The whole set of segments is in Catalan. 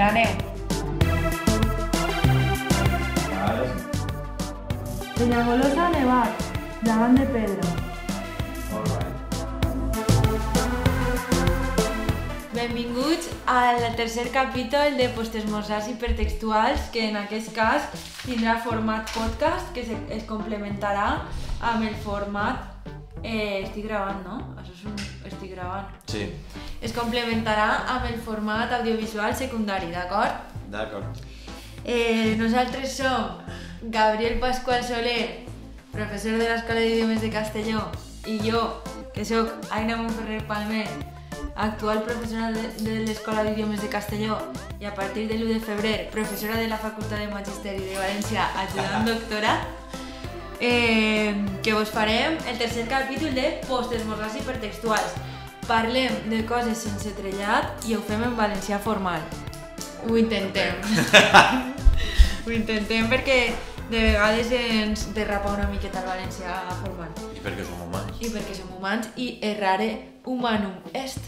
la neu. Vale. Peñagolosa nevat, davant de Pedro. Alright. Benvinguts al tercer capítol de postesmorzars hipertextuals, que en aquest cas tindrà format podcast, que se, es complementarà amb el format... Eh, estic gravant, no? Això és un... estic gravant. Sí, Es complementarà amb el format audiovisual secundari, d'acord? d'acord. Eh, nosaltres som Gabriel Pascual Soler, professor de l'Escola d'Idiomes de Castelló, i jo, que sóc Aina Montferrer Palmer, actual professora de, de l'Escola d'Idiomes de Castelló i a partir de l'1 de febrer professora de la Facultat de Magisteri de València, ajudant doctora, eh, que us farem el tercer capítol de postesmorzars hipertextuals. Parlem de coses sense trellat i ho fem en valencià formal. Ho intentem. ho intentem perquè de vegades ens derrapa una miqueta el valencià formal. I perquè som humans. I perquè som humans i errare humanum est.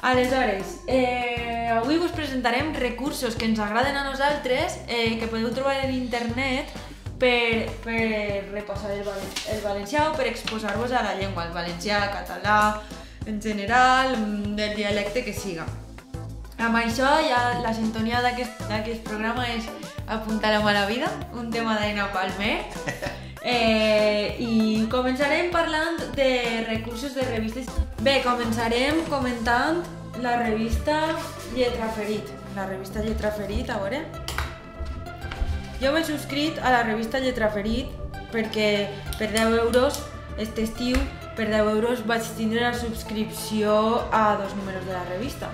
Aleshores, eh, avui us presentarem recursos que ens agraden a nosaltres, eh, que podeu trobar en internet per, per repassar el, el valencià o per exposar-vos a la llengua, el valencià, el català, en general, mm, del dialecte que siga. Amb això ja la sintonia d'aquest programa és Apuntar a mala vida, un tema d'Aina Palmer. Eh, I començarem parlant de recursos de revistes. Bé, començarem comentant la revista Lletra Ferit. La revista Lletra Ferit, a veure. Jo m'he subscrit a la revista Lletra Ferit perquè per 10 euros, este estiu, per 10 euros vaig tindre la subscripció a dos números de la revista.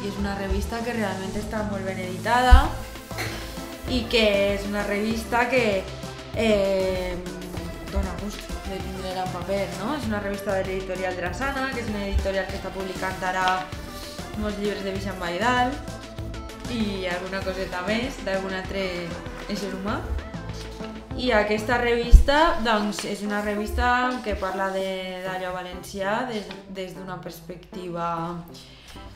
I és una revista que realment està molt ben editada i que és una revista que eh, dona gust de tindre en paper, no? És una revista de l'editorial Drassana, que és una editorial que està publicant ara molts llibres de Vicent Baidal i alguna coseta més d'algun altre ésser humà. I aquesta revista doncs, és una revista que parla de- d'allò valencià des, des d'una perspectiva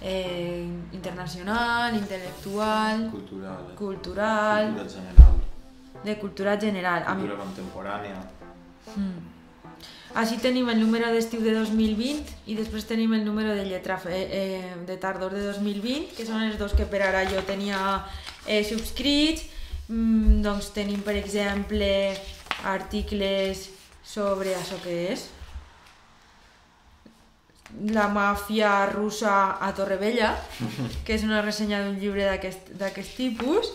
eh, internacional, intel·lectual, Cultural. cultural, Cultura general. de cultura general. Cultura contemporània. Així tenim el número d'estiu de 2020 i després tenim el número de lletra fe- eh, de tardor de 2020, que són els dos que per ara jo tenia eh, subscrits. Mm, doncs tenim, per exemple, articles sobre això que és. La màfia russa a Torrevella, que és una ressenya d'un llibre d'aquest d'aquest tipus.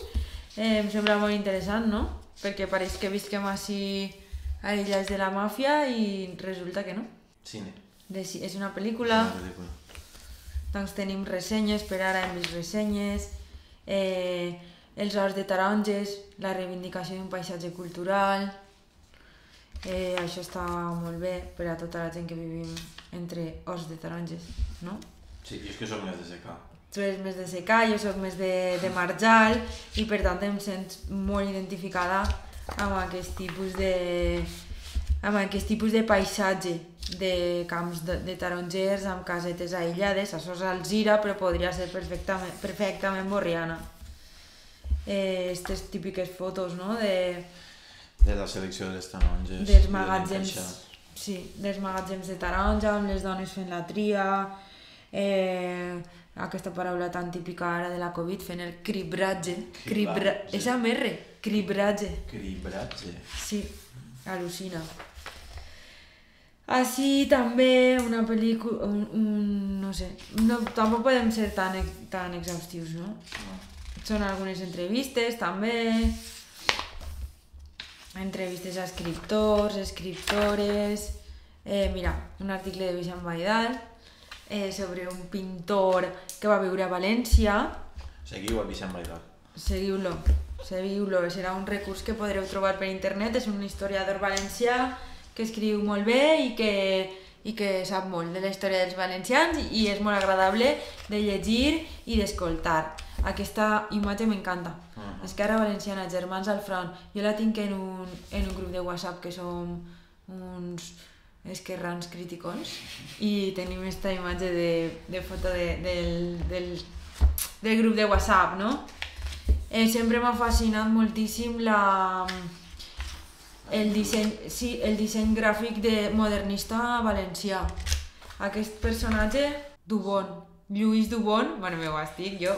Eh, em sembla molt interessant, no? Perquè pareix que visquem així a Illes de la Màfia i resulta que no. Cine. De, és una pel·lícula, Una pel·lícula. doncs tenim ressenyes, per ara hem vist ressenyes, eh, els horts de taronges, la reivindicació d'un paisatge cultural, eh, això està molt bé per a tota la gent que vivim entre horts de taronges, no? Sí, jo és que soc més de secar. Tu eres més de secà, jo sóc més de, de marjal i per tant em sent molt identificada amb aquest tipus de amb aquest tipus de paisatge de camps de, de tarongers amb casetes aïllades, això és Alzira però podria ser perfectament, perfectament Borriana. Eh, Estes típiques fotos no? de, De la selecció de les taronges. dels de magatzems, l'encaixar. sí, dels magatzems de taronja, amb les dones fent la tria, eh, aquesta paraula tan típica ara de la Covid, fent el cribratge. Cribra... És amb R, cribratge. Cribratge. Sí, al·lucina. Així també una pel·lícula, un, un, no sé, no, tampoc podem ser tan, tan exhaustius, no? No. Són algunes entrevistes també, entrevistes a escriptors, escriptores, eh, mira, un article de Vicent Baidal eh, sobre un pintor que va viure a València, Seguiu a Vicent Baidal. seguiu-lo, seguiu-lo, serà un recurs que podreu trobar per internet, és un historiador valencià que escriu molt bé i que, i que sap molt de la història dels valencians i és molt agradable de llegir i d'escoltar. Aquesta imatge m'encanta. Mhm. Esquerra Valenciana, Germans al Front. Jo la tinc en un, en un grup de WhatsApp que som uns esquerrans criticons i tenim esta imatge de, de foto de, del, del, del grup de WhatsApp, no? Eh, sempre m'ha fascinat moltíssim la, el, disseny, sí, el disseny gràfic de modernista valencià. Aquest personatge, Dubon, Lluís Dubon, bueno, meu estic, jo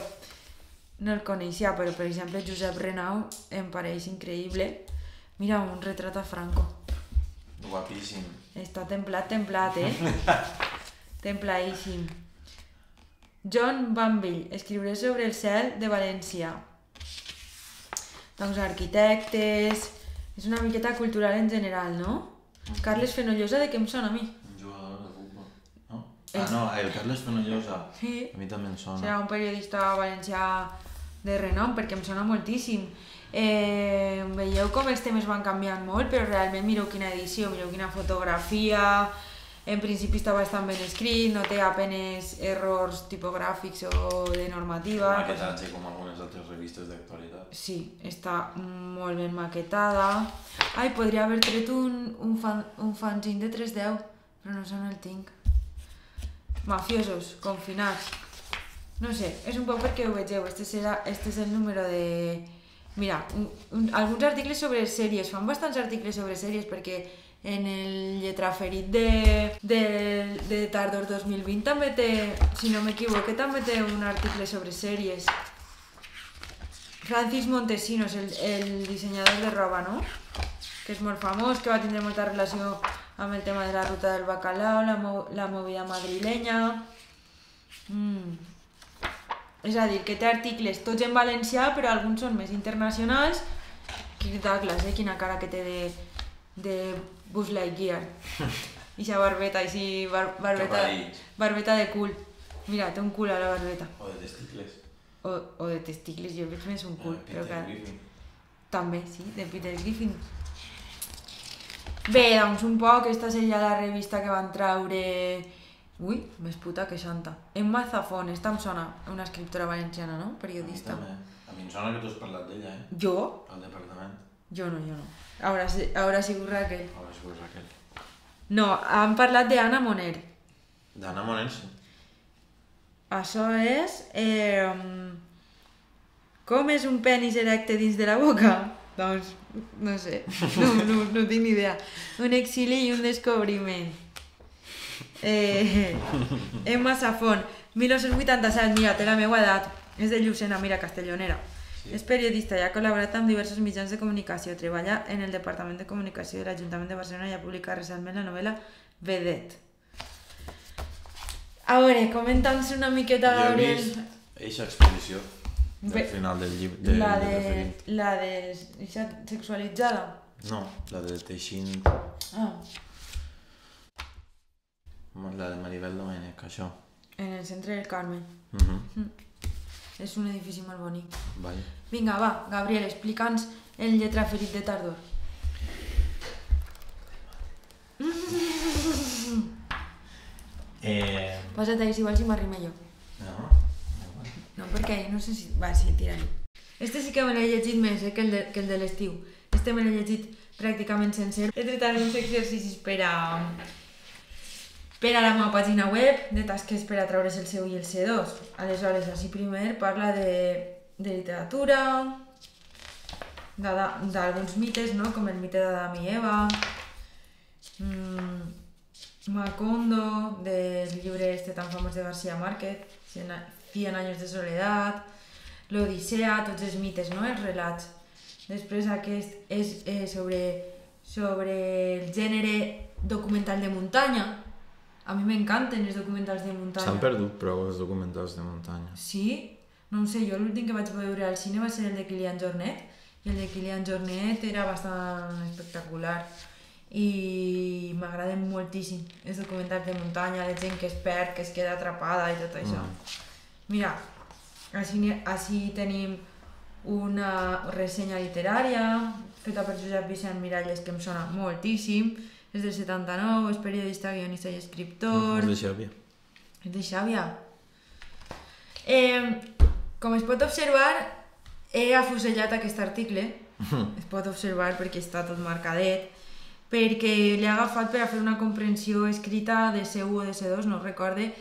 no el coneixia, però per exemple Josep Renau em pareix increïble. Mira, un retrat a Franco. Guapíssim. Està templat, templat, eh? Templadíssim. John Banville, escriuré sobre el cel de València. Doncs arquitectes... És una miqueta cultural en general, no? Carles Fenollosa, de què em sona a mi? Un jugador de futbol. No? Ah, no, el Carles Fenollosa. Sí. A mi també em sona. Serà un periodista valencià de renom, perquè em sona moltíssim. Eh, veieu com els temes van canviant molt, però realment mireu quina edició, mireu quina fotografia, en principi està bastant ben escrit, no té apenes errors tipogràfics o de normativa. Maquetatge com algunes altres revistes d'actualitat. Sí, està molt ben maquetada. Ai, podria haver tret un, un, fan, un fanzine de 310, però no sé on el tinc. Mafiosos, confinats. No sé, és un perquè ho vegeu. Este, serà, este és el número de... Mira, un, un, articles sobre sèries. Fan bastants articles sobre sèries perquè en el lletraferit de, de, de Tardor 2020 també té, si no m'equivoque, també té un article sobre sèries. Francis Montesinos, el, el dissenyador de roba, no? Que és molt famós, que va tindre molta relació amb el tema de la ruta del bacalao, la, mo la movida madrilenya... Mm. És a dir, que té articles tots en valencià, però alguns són més internacionals. Kirk Douglas, eh? Quina cara que té de, de Buzz Lightyear. Ixa barbeta, així, bar barbeta, barbeta de cul. Mira, té un cul a la barbeta. O de testicles. O, o de testicles, jo veig més un cul, Eh, però que... També, sí, de Peter Griffin. Bé, doncs un poc, aquesta seria la revista que van traure... Ui, més puta que santa. Emma Zafón, esta em sona, una escriptora valenciana, no? A mi Periodista. també. A mi em sona que tu has parlat d'ella, eh? Jo? Al departament. Jo no, jo no. Ara, sí- ara ha sigut Raquel. A veure si ho és aquell. No, han parlat d'Anna Moner. D'Anna Moner, sí. Això és... Eh, com és un penis erecte dins de la boca? Doncs, no sé, no, no, no tinc ni idea. Un exili i un descobriment. Eh, Emma Safón, 1987, mira, té la meva edat. És de Llucena, mira, castellonera. Sí. És periodista i ha col·laborat amb diversos mitjans de comunicació. Treballa en el Departament de Comunicació de l'Ajuntament de Barcelona i ha publicat recentment la novel·la Vedet. A veure, comenta'ns una miqueta, Jo he Gabriel. vist eixa exposició del Bé, final del llibre. De, la de... referent. La de... Ixa sexualitzada. No, la de Teixint, Ah, la de Maribel Domènech, això. en el centre del Carmen. Mhm. És un edifici molt bonic. Vale. Vinga, va, Gabriel, explica'ns el lletra ferit de tardor. Eh... Posa't ahí si vols i m'arrime jo. No? No, perquè no sé si... Va, sí, tira-li. Este sí que me l'he llegit més eh, que el de, que el de l'estiu. Este me l'he llegit pràcticament sencer. He tret uns exercicis per a... per a la meva pàgina web de tasques per a treure's el seu i el C2. Aleshores, així primer parla de, de literatura, d'alguns mites, no? com el mite d'Adam i Eva, mm, Macondo, del llibre este tan famós de García Márquez, Cien a- Cien años de soledad, l'Odissea, tots els mites, no? els relats. Després aquest és eh, sobre, sobre el gènere documental de muntanya. A mi m'encanten els documentals de muntanya. S'han perdut prou els documentals de muntanya. Sí? No ho sé, jo l'últim que vaig veure al cine va ser el de Kilian Jornet i el de Kilian Jornet era bastant espectacular i m'agraden moltíssim els documentals de muntanya, de gent que es perd, que es queda atrapada i tot això. Mm. Mira, així, així tenim una ressenya literària feta per Josep Vicent Miralles que em sona moltíssim, és del 79, és periodista, guionista i escriptor. És de Xàbia. És de Xàbia. Eh, com es pot observar, he afusellat aquest article. es pot observar perquè està tot marcadet. Perquè l'he agafat per a fer una comprensió escrita de C1 o de C2, no recorde,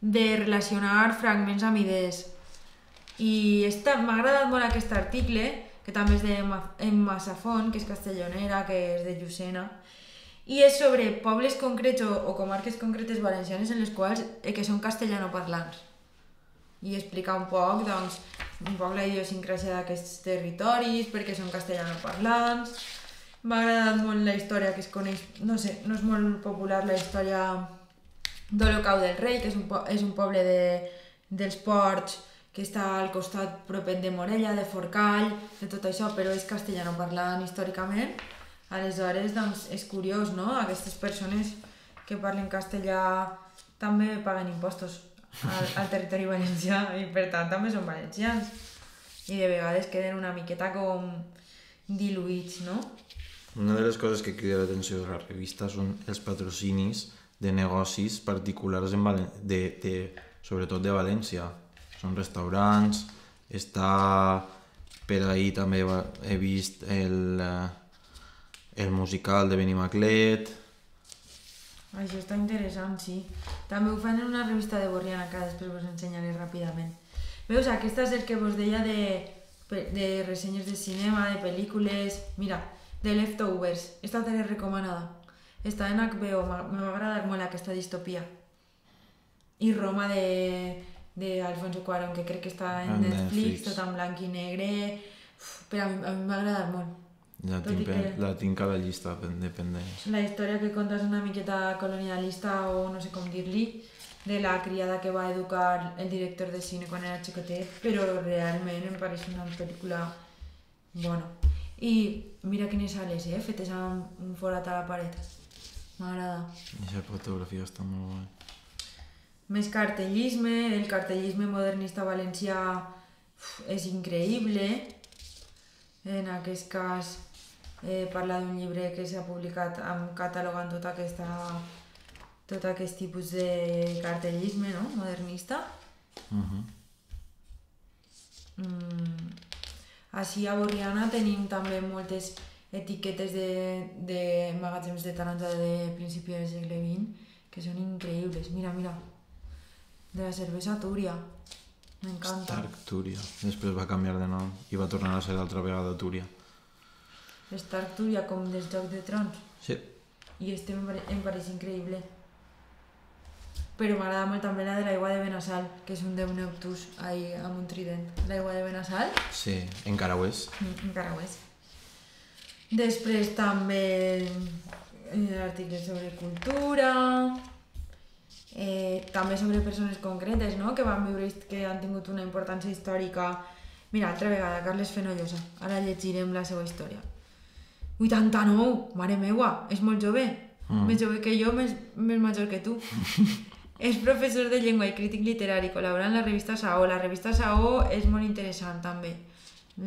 de relacionar fragments amb idees. I m'ha agradat molt aquest article, que també és de Ma- Emma Safon, que és castellonera, que és de Llucena, i és sobre pobles concrets o, o comarques concretes valencianes en les quals eh, que són castellanoparlants. I explicar un poc, doncs, un poc la idiosincràsia d'aquests territoris, perquè són castellanoparlants. M'ha agradat molt la història que es coneix, no sé, no és molt popular la història d'Olocau del Rei, que és un, po és un poble de, dels ports que està al costat propet de Morella, de Forcall, de tot això, però és castellano parlant històricament. Aleshores, doncs, és curiós, no? Aquestes persones que parlen castellà també paguen impostos al, al territori valencià i per tant també són valencians. I de vegades queden una miqueta com diluïts, no? Una de les coses que crida l'atenció de la revista són els patrocinis de negocis particulars en Valen de, de, sobretot de València. Són restaurants, està per ahir també he vist el, eh, el musical de Benimaclet, Això està interessant, sí. També ho fan en una revista de Borriana, que després vos ensenyaré ràpidament. Veus, aquesta és el que vos deia de, de ressenyes de cinema, de pel·lícules... Mira, de Leftovers. Esta te l'he recomanada. Està en HBO, m'ha m'ha agradat molt aquesta distopia. I Roma de, de Alfonso Cuarón, que crec que està en En Netflix, Netflix. tot en blanc i negre... Uf, però a mi, a mi m'ha agradat molt. La Tot tinc, que- la tinc a la llista de pendents. La història que conta és una miqueta colonialista o no sé com dir-li, de la criada que va educar el director de cine quan era xicotet, però realment em pareix una pel·lícula bona. I mira quines sales, eh? Fetes amb un forat a la paret. M'agrada. Aquesta fotografia està molt bona. Més cartellisme, el cartellisme modernista valencià uf, és increïble. En aquest cas eh, parla d'un llibre que s'ha publicat amb catalogant tot, aquesta, tot aquest tipus de cartellisme no? modernista. Uh -huh. Mm. Així a Borriana tenim també moltes etiquetes de, de magatzems de taronja de principi del segle XX que són increïbles. Mira, mira. De la cervesa Túria. M'encanta. Stark Túria. Després va canviar de nom i va tornar a ser altra vegada Túria. Stark Túria com dels Jocs de Trons. Sí. I este em, pare em pareix increïble. Però m'agrada molt també la de l'aigua de Benassal, que és un déu noctus ahí amb un trident. L'aigua de Benassal Sí, encara ho és. Mm, encara ho és. Després també eh, articles sobre cultura, eh, també sobre persones concretes, no?, que van viure, que han tingut una importància històrica. Mira, altra vegada, Carles Fenollosa. Ara llegirem la seva història. 89, mare meua, és molt jove. Mm. Més jove que jo, més, més major que tu. és professor de llengua i crític literari, col·labora en la revista Saó. La revista Saó és molt interessant també.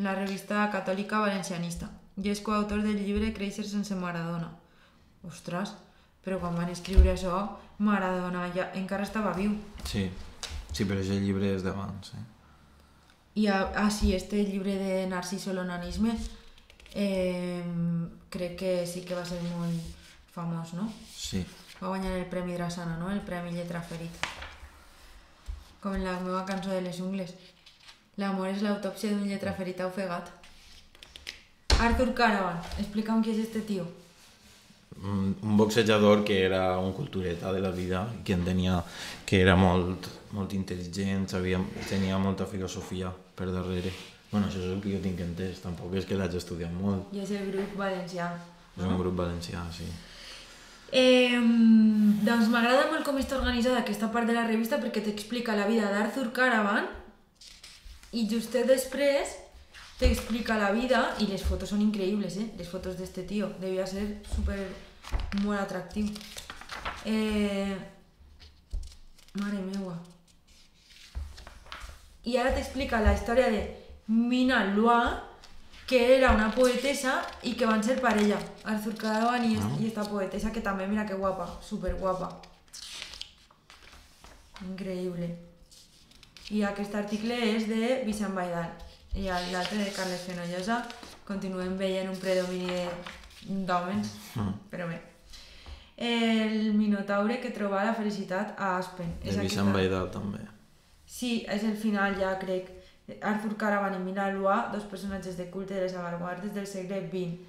La revista catòlica valencianista. I és coautor del llibre Créixer sense Maradona. Ostres, però quan van escriure això, Maradona ja encara estava viu. Sí. Sí, però aquest llibre és d'abans, eh? I ah, sí, este llibre de Narciso l'onanisme eh, crec que sí que va ser molt famós, no? Sí. Va guanyar el Premi Drassana, no? El Premi Lletra Ferit. Com en la meva cançó de les ungles. L'amor és l'autòpsia d'un lletra ferit ofegat. Arthur Caravan, explica'm qui és este tio. Un, un boxejador que era un cultureta de la vida que entenia que era molt, molt intel·ligent, sabia, tenia molta filosofia per darrere. Bueno, això és el que jo tinc entès, tampoc és que l'haig estudiat molt. I és el grup valencià. És un grup valencià, sí. Eh, doncs m'agrada molt com està organitzada aquesta part de la revista perquè t'explica la vida d'Arthur Caravan i justet després t'explica la vida i les fotos són increïbles, eh? Les fotos d'este tio. Devia ser super molt atractiu. Eh... Mare meua. I ara t'explica la història de Mina Lua, que era una poetesa i que van ser parella. Arthur Caravan i, Ah. i esta poetesa que també, mira que guapa, super guapa. Increïble. I aquest article és de Vicent Baidal i l'altre de Carles Fenollosa. Continuem veient un predomini de- d'homes, Mm. però bé. El Minotaure que troba la felicitat a Aspen. De És Vicent aquesta- Baidal també. Sí, és el final ja, crec. Arthur Caravan i Mina Lua, dos personatges de culte de les avantguardes del segle XX.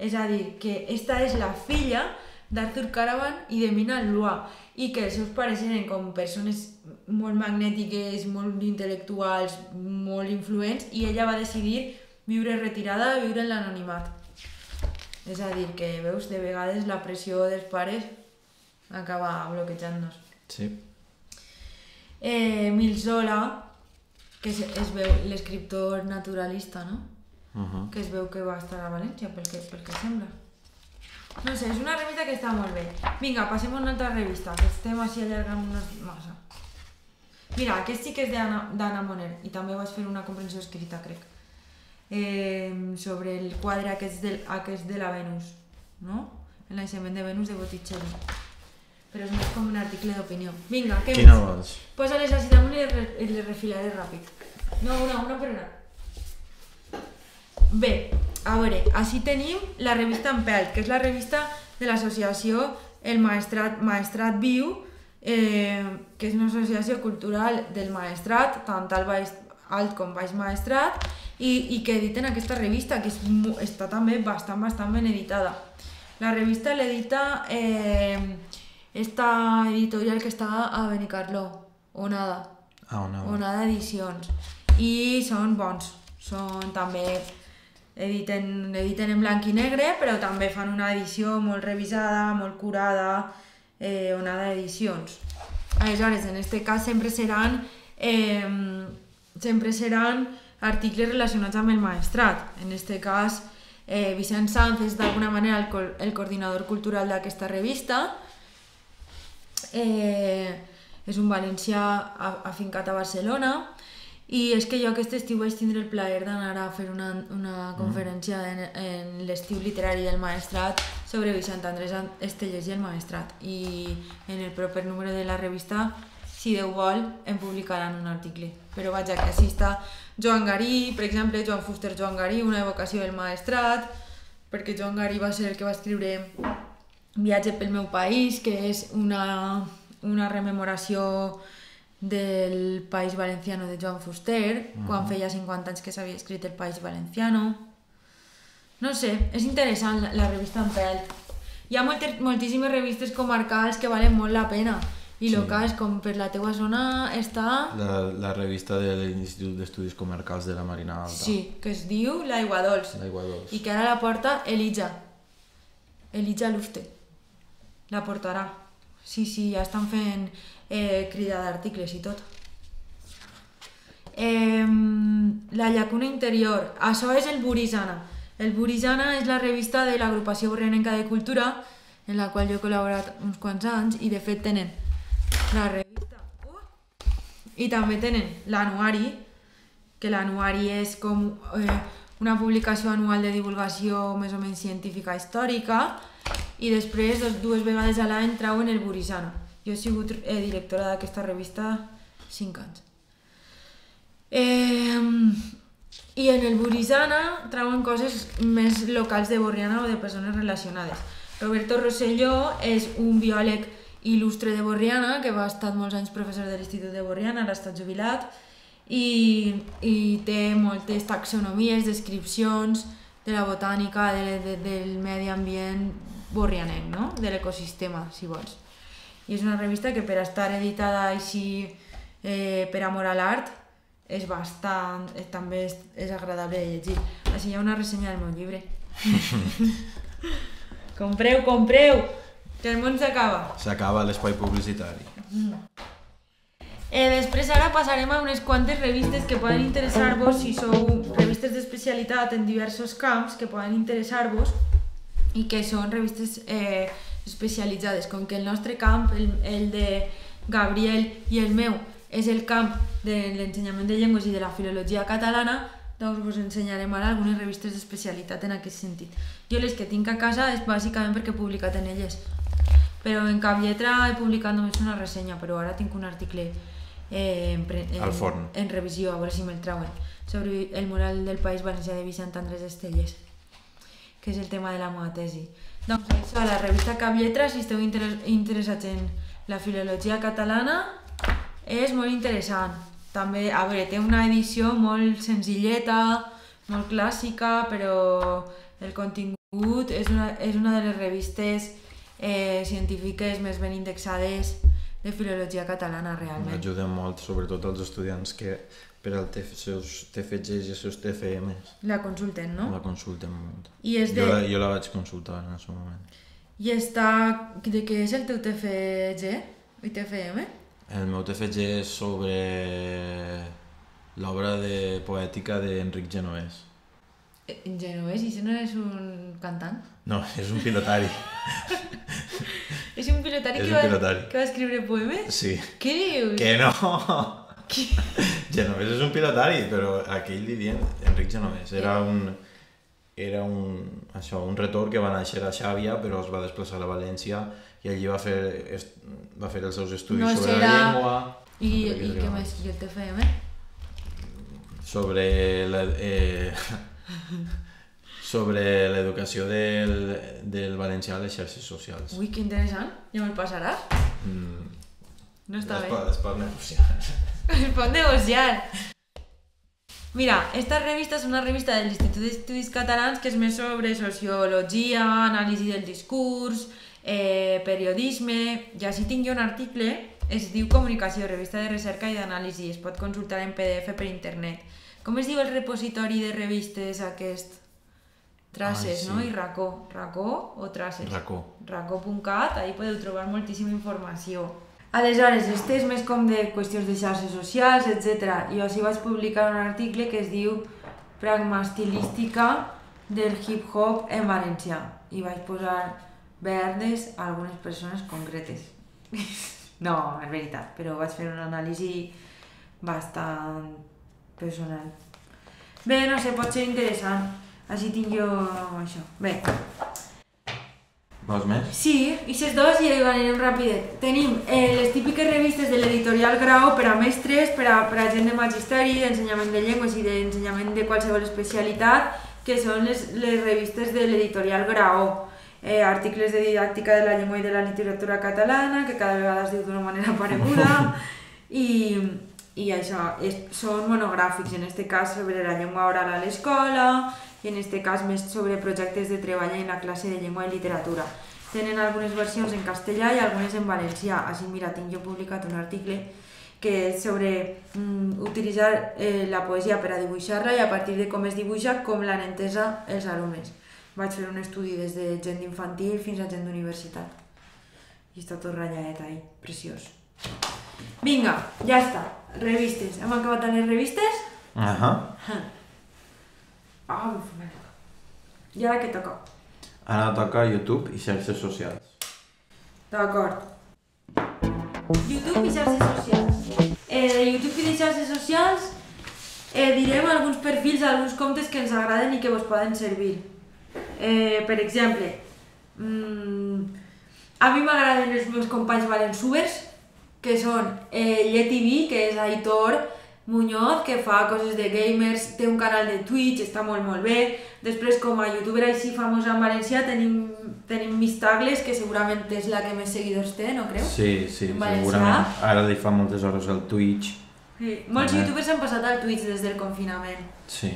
És a dir, que esta és la filla d'Arthur Caravan i de Mina Lua i que els seus pares eren com persones molt magnètiques, molt intel·lectuals, molt influents i ella va decidir viure retirada, viure en l'anonimat. És a dir, que veus, de vegades la pressió dels pares acaba bloquejant-nos. Sí. Eh, Milzola, que es, es veu l'escriptor naturalista, no? Uh -huh. Que es veu que va estar a València, pel que, pel que sembla. No sé, és una revista que està molt bé. Vinga, passem a una altra revista, que estem així allargant unes massa. Mira, aquest sí que és d'Anna Moner, i també vaig fer una comprensió escrita, crec. Eh, sobre el quadre aquest, del, aquest de la Venus, no? El naixement de Venus de Botticelli. Però és més com un article d'opinió. Vinga, què Quina més? vols? Posa-les així damunt i les, re- i les refilaré ràpid. No, una, una per una. Bé, a veure, així tenim la revista Empelt, que és la revista de l'associació El Maestrat, Maestrat Viu, eh, que és una associació cultural del maestrat, tant al baix, alt com baix maestrat, i, i que editen aquesta revista, que és, està també bastant, bastant ben editada. La revista l'edita eh, esta editorial que està a Benicarló, Onada. Ah, una. Onada Edicions. I són bons. Són també... Editen, editen en blanc i negre, però també fan una edició molt revisada, molt curada, eh, Onada Edicions. Aleshores, en este cas sempre seran, eh, sempre seran articles relacionats amb el maestrat. En este cas, eh, Vicent Sanz és d'alguna manera el, el coordinador cultural d'aquesta revista, eh, és un valencià afincat a Barcelona i és que jo aquest estiu vaig tindre el plaer d'anar a fer una, una conferència en, en l'estiu literari del Maestrat sobre Vicent Andrés Estellers i el Maestrat i en el proper número de la revista si Déu vol, em publicaran un article. Però vaja, que així està Joan Garí, per exemple, Joan Fuster Joan Garí, una evocació del maestrat, perquè Joan Garí va ser el que va escriure Viatge pel meu país, que és una, una rememoració del País Valenciano de Joan Fuster, quan feia 50 anys que s'havia escrit el País Valenciano. No sé, és interessant la, la revista Empelt. Hi ha moltes, moltíssimes revistes comarcals que valen molt la pena i Sí. locals, com per la teua zona està... La, la revista de l'Institut d'Estudis Comarcals de la Marina Alta. Sí, que es diu L'Aigua Dols. L'aigua dolç. I que ara la porta Elija. Elija Lufte. La portarà. Sí, sí, ja estan fent eh, crida d'articles i tot. Eh, la llacuna interior. Això és el Burisana. El Burisana és la revista de l'agrupació borrenenca de cultura en la qual jo he col·laborat uns quants anys i de fet tenen la revista uh, i també tenen l'anuari que l'anuari és com eh, una publicació anual de divulgació més o menys científica històrica i després dos, dues vegades a l'any trauen el Burisana. Jo he sigut eh, directora d'aquesta revista 5 anys. Eh, I en el Burisana trauen coses més locals de Borriana o de persones relacionades. Roberto Rosselló és un biòleg il·lustre de Borriana que va estar molts anys professor de l'Institut de Borriana, ara està jubilat, i, i té moltes taxonomies, descripcions de la botànica, de, de, del medi ambient borrianenc, no? de l'ecosistema, si vols. I és una revista que per estar editada així eh, per amor a l'art és bastant, eh, també és, és agradable de llegir. Així hi ha una ressenya del meu llibre. compreu, compreu! Que el món s'acaba. S'acaba l'espai publicitari. Eh, després ara passarem a unes quantes revistes que poden interessar-vos si sou revistes d'especialitat en diversos camps que poden interessar-vos i que són revistes eh, especialitzades. Com que el nostre camp, el, el de Gabriel i el meu, és el camp de l'ensenyament de llengües i de la filologia catalana, doncs us ensenyarem ara algunes revistes d'especialitat en aquest sentit. Jo les que tinc a casa és bàsicament perquè he publicat en elles. Però en cap lletra he publicat només una ressenya, però ara tinc un article eh, en, en, forn. en revisió, a veure si me'l trauen, sobre el mural del País Valencià de Vicent Andrés Estelles, que és el tema de la meva tesi. Doncs això, a la revista Cap Lletra, si esteu interes interessats en la filologia catalana, és molt interessant. també, a veure, té una edició molt senzilleta, molt clàssica, però el contingut és una, és una de les revistes eh, científiques més ben indexades de filologia catalana, realment. Ajuda molt, sobretot als estudiants que per als seus TFGs i els seus TFMs La consulten, no? la consulten molt. I és de... Jo, la, jo la vaig consultar en el seu moment. I està... De què és el teu TFG i TFM? El meu TFG és sobre l'obra de poètica d'Enric Genovès. En genovès, i si no és un cantant? No, és un pilotari. És un pilotari, És que, un va, pilotari. que va escriure poemes? Sí. Què dius? Que no! Genovès és un pilotari, però aquell li diuen Enric Genovès. Era un, era un, això, un retor que va néixer a Xàbia, però es va desplaçar a València i allí va fer, va fer els seus estudis No sobre serà- la llengua, I, sobre i què més? I el TFM? sobre la, eh, sobre l'educació del, del valencià a les xarxes socials. Ui, que interessant. Ja me'l passaràs? Mm, No està es, bé. es pot negociar. Es pot negociar. Mira, esta revista és una revista de l'Institut d'Estudis Catalans que és més sobre sociologia, anàlisi del discurs, eh, periodisme... I així tinc jo un article, es diu Comunicació, revista de recerca i d'anàlisi, es pot consultar en PDF per internet. Com es diu el repositori de revistes aquest? Traces, Ai, sí. no? I racó. Racó o traces? Racó. racó.cat, ahí podeu trobar moltíssima informació. Aleshores, este és més com de qüestions de xarxes socials, etc. I així vaig publicar un article que es diu Pragma estilística del hip-hop en valencià. I vaig posar verdes a algunes persones concretes. no, és veritat, però vaig fer una anàlisi bastant personal. Bé, no sé, pot ser interessant. Així tinc jo això. Bé, Vols més? Sí, i ses dos i anirem ràpidet. Tenim eh, les típiques revistes de l'editorial Grau per a mestres, per a, per a gent de magisteri, d'ensenyament de llengües i d'ensenyament de qualsevol especialitat, que són les, les revistes de l'editorial Grau. Eh, articles de didàctica de la llengua i de la literatura catalana, que cada vegada es diu d'una manera pareguda, i, i això, és, són monogràfics, en este cas sobre la llengua oral a l'escola, i en este cas més sobre projectes de treball en la classe de llengua i literatura. Tenen algunes versions en castellà i algunes en valencià. Així, mira, tinc jo publicat un article que és sobre mm, utilitzar eh, la poesia per a dibuixar-la i a partir de com es dibuixa, com l'han entesa els alumnes. Vaig fer un estudi des de gent d'infantil fins a gent d'universitat. I està tot ratllat ahí, preciós. Vinga, ja està. Revistes. Hem acabat amb les revistes? Ahà. Ah, uf, merda. I ara què toca? Ara toca YouTube i xarxes socials. D'acord. YouTube i xarxes socials. Eh, de YouTube i de xarxes socials eh, direm alguns perfils, alguns comptes que ens agraden i que vos poden servir. Eh, per exemple, mm, a mi m'agraden els meus companys valensubers, que són eh, LletTV, que és Aitor Muñoz, que fa coses de gamers, té un canal de Twitch, està molt molt bé. Després, com a youtuber així famosa en valencià, tenim, tenim Miss Tagles, que segurament és la que més seguidors té, no creu? Sí, sí, segurament. Ara li fa moltes hores al Twitch. Sí. Molts També. youtubers han passat al Twitch des del confinament, Sí.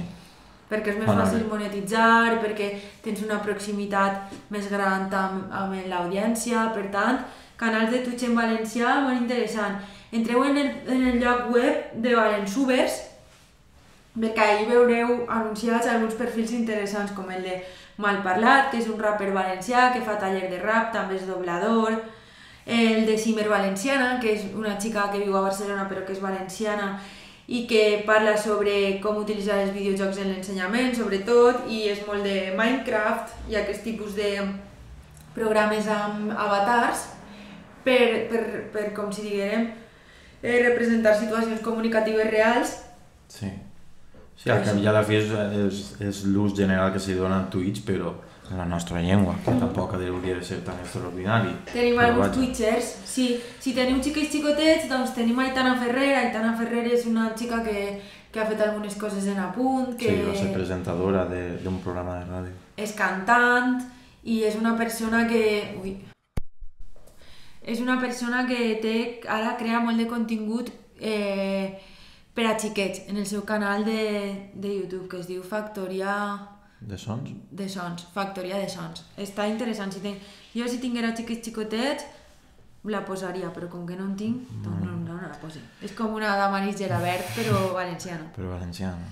perquè és més Bona fàcil monetitzar, perquè tens una proximitat més gran amb, amb l'audiència, per tant, canals de Twitch en valencià, molt interessant. Entreu en el, en el lloc web de Valensubers, perquè ahir veureu anunciats alguns perfils interessants, com el de Malparlat, que és un rapper valencià que fa taller de rap, també és doblador, el de Cimer Valenciana, que és una xica que viu a Barcelona però que és valenciana i que parla sobre com utilitzar els videojocs en l'ensenyament, sobretot, i és molt de Minecraft i aquest tipus de programes amb avatars per, per, per com si diguérem, eh, representar situacions comunicatives reals Sí. Sí, al cap i a la fi és, és, és l'ús general que s'hi dona a Twitch, però en la nostra llengua, que tampoc hauria de ser tan extraordinari. Tenim Però alguns vaja. twitchers, sí. Si teniu xiquets xicotets, doncs tenim Aitana Ferrer. Aitana Ferrer és una xica que, que ha fet algunes coses en apunt, que Sí, va ser presentadora de- d'un programa de ràdio. és cantant i és una persona que... Ui. És una persona que té, ara crea molt de contingut eh, per a xiquets, en el seu canal de, de YouTube, que es diu Factoria De sons? de Sons, Factoria de Sons. Està interessant. Si ten... Jo si tinguera xiquets xicotets, la posaria, però com que no en tinc, doncs no, no, no la posi. És com una Damaris Gerabert, però valenciana. Però valenciana.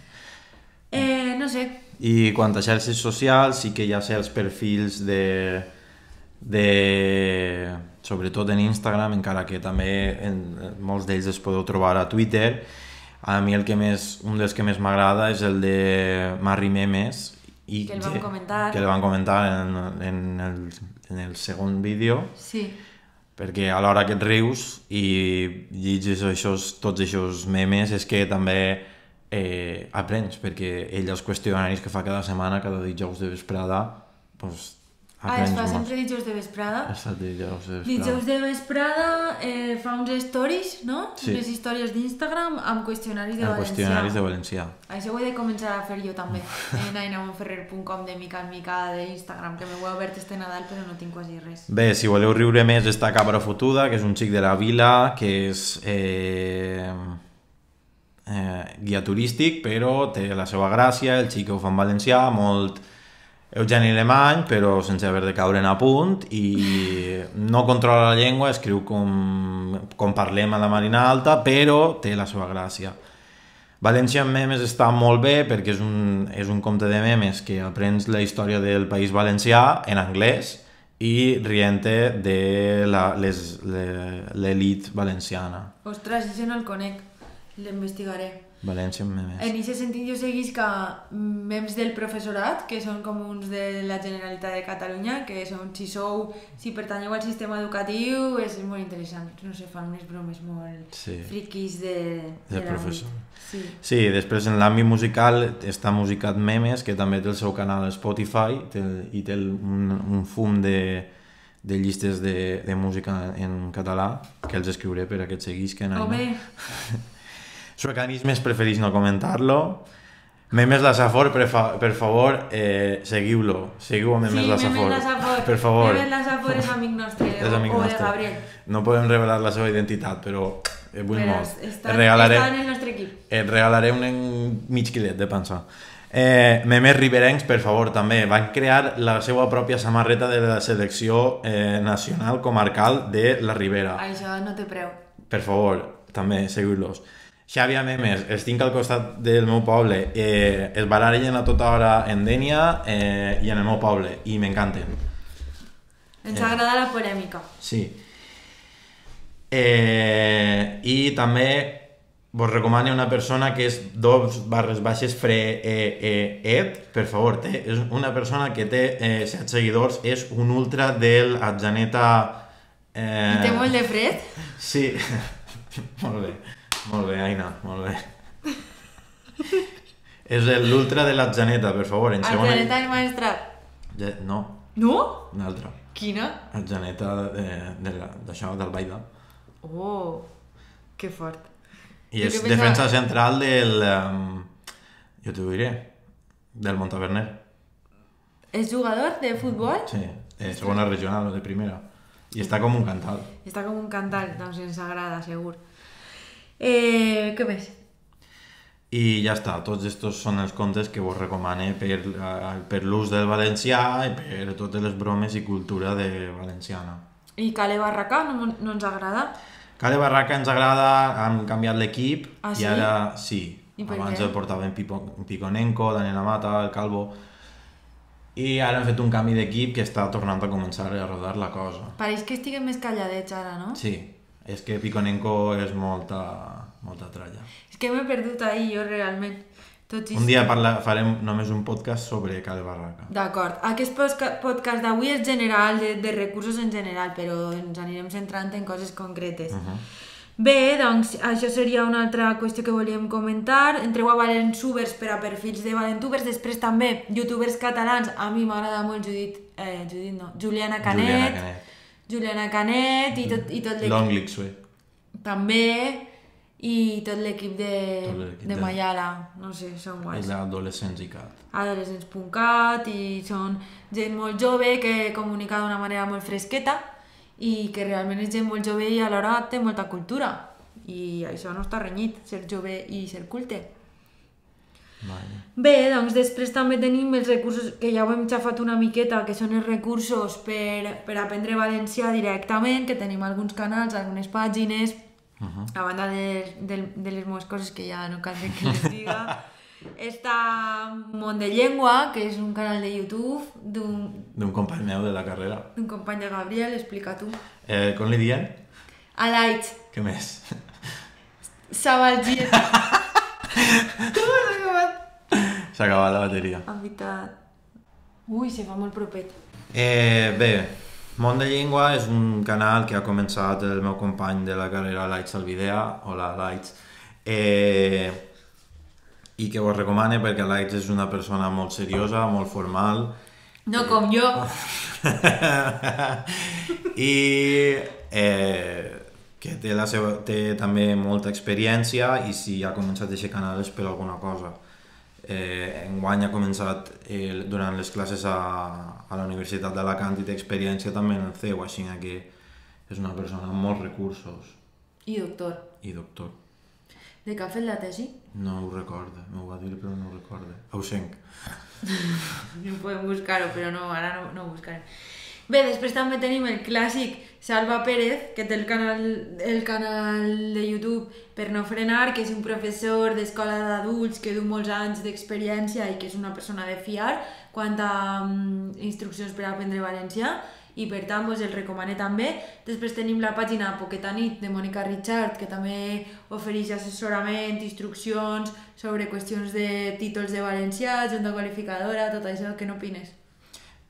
Eh, no sé, I quant a xarxes socials, sí que ja sé els perfils de, de... sobretot en Instagram, encara que també en, molts d'ells es podeu trobar a Twitter. A mi el que més, un dels que més m'agrada és el de Marri Memes. I Que el vam comentar. Que el van comentar en, en, el, en el segon vídeo sí. perquè a l'hora que et rius i llegis aixòs, tots aquests memes és que també eh, aprens, perquè ell els qüestionaris que fa cada setmana, cada dijous de vesprada, pues, Ah, es fa sempre dijous de vesprada. Els dijous de vesprada. Dijous de vesprada eh, fa uns stories, no? Sí. Unes històries d'Instagram amb qüestionaris de Ah, valencià. qüestionaris de valencià. Això ho he de començar a fer jo també, en ainamonferrer.com de mica en mica d'Instagram, que m'ho he obert este Nadal però no tinc quasi res. Bé, si voleu riure més està Cabra Fotuda, que és un xic de la vila, que és eh, eh, guia turístic, però té la seva gràcia, el xic ho fa en valencià, molt Eugeni Alemany, però sense haver de caure en apunt, i no controla la llengua, escriu com, com parlem a la Marina Alta, però té la seva gràcia. València en memes està molt bé perquè és un, és un conte de memes que aprens la història del País Valencià en anglès i rient-te de l'elit valenciana. Ostres, això no el conec, l'investigaré. València en memes. En aquest sentit jo seguisc mems del professorat, que són com uns de la Generalitat de Catalunya, que són, si sou, si pertanyeu al sistema educatiu, és molt interessant. No sé, fan unes bromes molt Sí. friquis de, De l'àmbit. professor. Sí. Sí, després en l'àmbit musical està Musicat Memes, que també té el seu canal Spotify té, i té un, un fum de, de llistes de, de música en català que els escriuré per a que et seguisquen. Aina. Suecanismes preferís no comentar-lo. Memes la Safor, per, fa, per favor, eh, seguiu-lo. Seguiu a Memes sí, la Memes Safor. la Safor. Per favor. Memes la Safor és amic nostre, És amic o, o de nostre. Gabriel. No podem revelar la seva identitat, però eh, vull Però molt. està, Et regalaré, està en el nostre equip. et regalaré un, un mig quilet de pansa. Eh, memes riberencs, per favor, també. Van crear la seva pròpia samarreta de la selecció eh, nacional comarcal de la Ribera. Això no té preu. Per favor, també, seguiu-los. Xavi Memes, els tinc al costat del meu poble. Eh, es barallen a tota hora en Dènia eh, i en el meu poble, i m'encanten. Ens Eh. agrada la polèmica. Sí. Eh, I també vos recomano una persona que és dos barres baixes fre e, e, et, per favor, té, és una persona que té eh, 7 seguidors, és un ultra del Atjaneta... Eh, I té molt de fred? Sí, molt bé, molt bé, Aina, molt bé. és el- l'ultra de l'Atjaneta, per favor, en segona... Argeneta i maestra. Ja- No, No? una altra. Quina? Atjaneta de, de, d'això, del Baida. Oh, que fort. I Jo és pensava- defensa central del... Um, jo t'ho diré, del Montaverner. És jugador de futbol? Sí, de segona regional o de primera. I està com un cantal. Està com un cantal, doncs ens agrada, segur. Eh, què més? I ja està, tots estos són els contes que vos recomane per, eh, per l'ús del valencià i per totes les bromes i cultura de valenciana. I Cale Barracà no, no ens agrada? Cale Barraca ens agrada, han canviat l'equip Ah, i sí? ara sí. I Abans què? el portaven Pipo, Piconenco, Daniel Amata, el Calvo i ara han fet un canvi d'equip que està tornant a començar a rodar la cosa. Pareix que estiguem més calladets ara, no? Sí, és que Piconenco és molta, molta tralla. És que m'he perdut ahir, jo, realment. Tot. Un dia parla, farem només un podcast sobre Cale Barraca. D'acord. Aquest podcast d'avui és general, de, de recursos en general, però ens anirem centrant en coses concretes. Uh -huh. Bé, doncs això seria una altra qüestió que volíem comentar. Entreu a Valentubers per a perfils de Valentubers. Després també, youtubers catalans. A mi m'agrada molt Judit... Eh, Judit no, Juliana Canet. Juliana Canet. Juliana Canet i tot, i tot l'equip. Long Lixue. També. I tot l'equip de, Tot de Mayala. No sé, són És guais. d'adolescents i cat. Adolescents.cat i són gent molt jove que comunica d'una manera molt fresqueta i que realment és gent molt jove i alhora té molta cultura. I això no està renyit, ser jove i ser culte. Vale. Bé, doncs després també tenim els recursos, que ja ho hem xafat una miqueta, que són els recursos per, per aprendre valencià directament, que tenim alguns canals, algunes pàgines, Uh -huh. a banda de, de, de les meves coses que ja no cal que les diga. Està Món de Llengua, que és un canal de YouTube d'un D'un company meu de la carrera. d'un company de Gabriel, explica tu. Eh, com li dient? Alight, Què més? Sabalgiet. S'ha acabat la bateria. En veritat. Ui, se fa molt propet. Eh, bé, Món de Llengua és un canal que ha començat el meu company de la carrera, Lights Alvidea. Hola, Lights. Eh, I que us recomane perquè Lights és una persona molt seriosa, molt formal. No com jo. I eh, que té, la seva, té també molta experiència i si ha començat aquest canal és per alguna cosa. Eh, enguany ha començat eh, durant les classes a, a la Universitat d'Alacant i té experiència també en el CEU, així que és una persona amb molts recursos I doctor. i doctor. De què ha fet la tesi? No ho recorda, m'ho va dir però no ho recorda. Ausenc. No podem buscar-ho, però no, ara no, no ho buscarem. Bé, després també tenim el clàssic Salva Pérez, que té el canal, el canal de YouTube Per no frenar, que és un professor d'escola d'adults que du molts anys d'experiència i que és una persona de fiar quant a um, instruccions per aprendre valencià i per tant vos el recomane també. Després tenim la pàgina Poqueta Nit de Mònica Richard, que també ofereix assessorament, instruccions sobre qüestions de títols de valencià, junta qualificadora, tot això, què n'opines?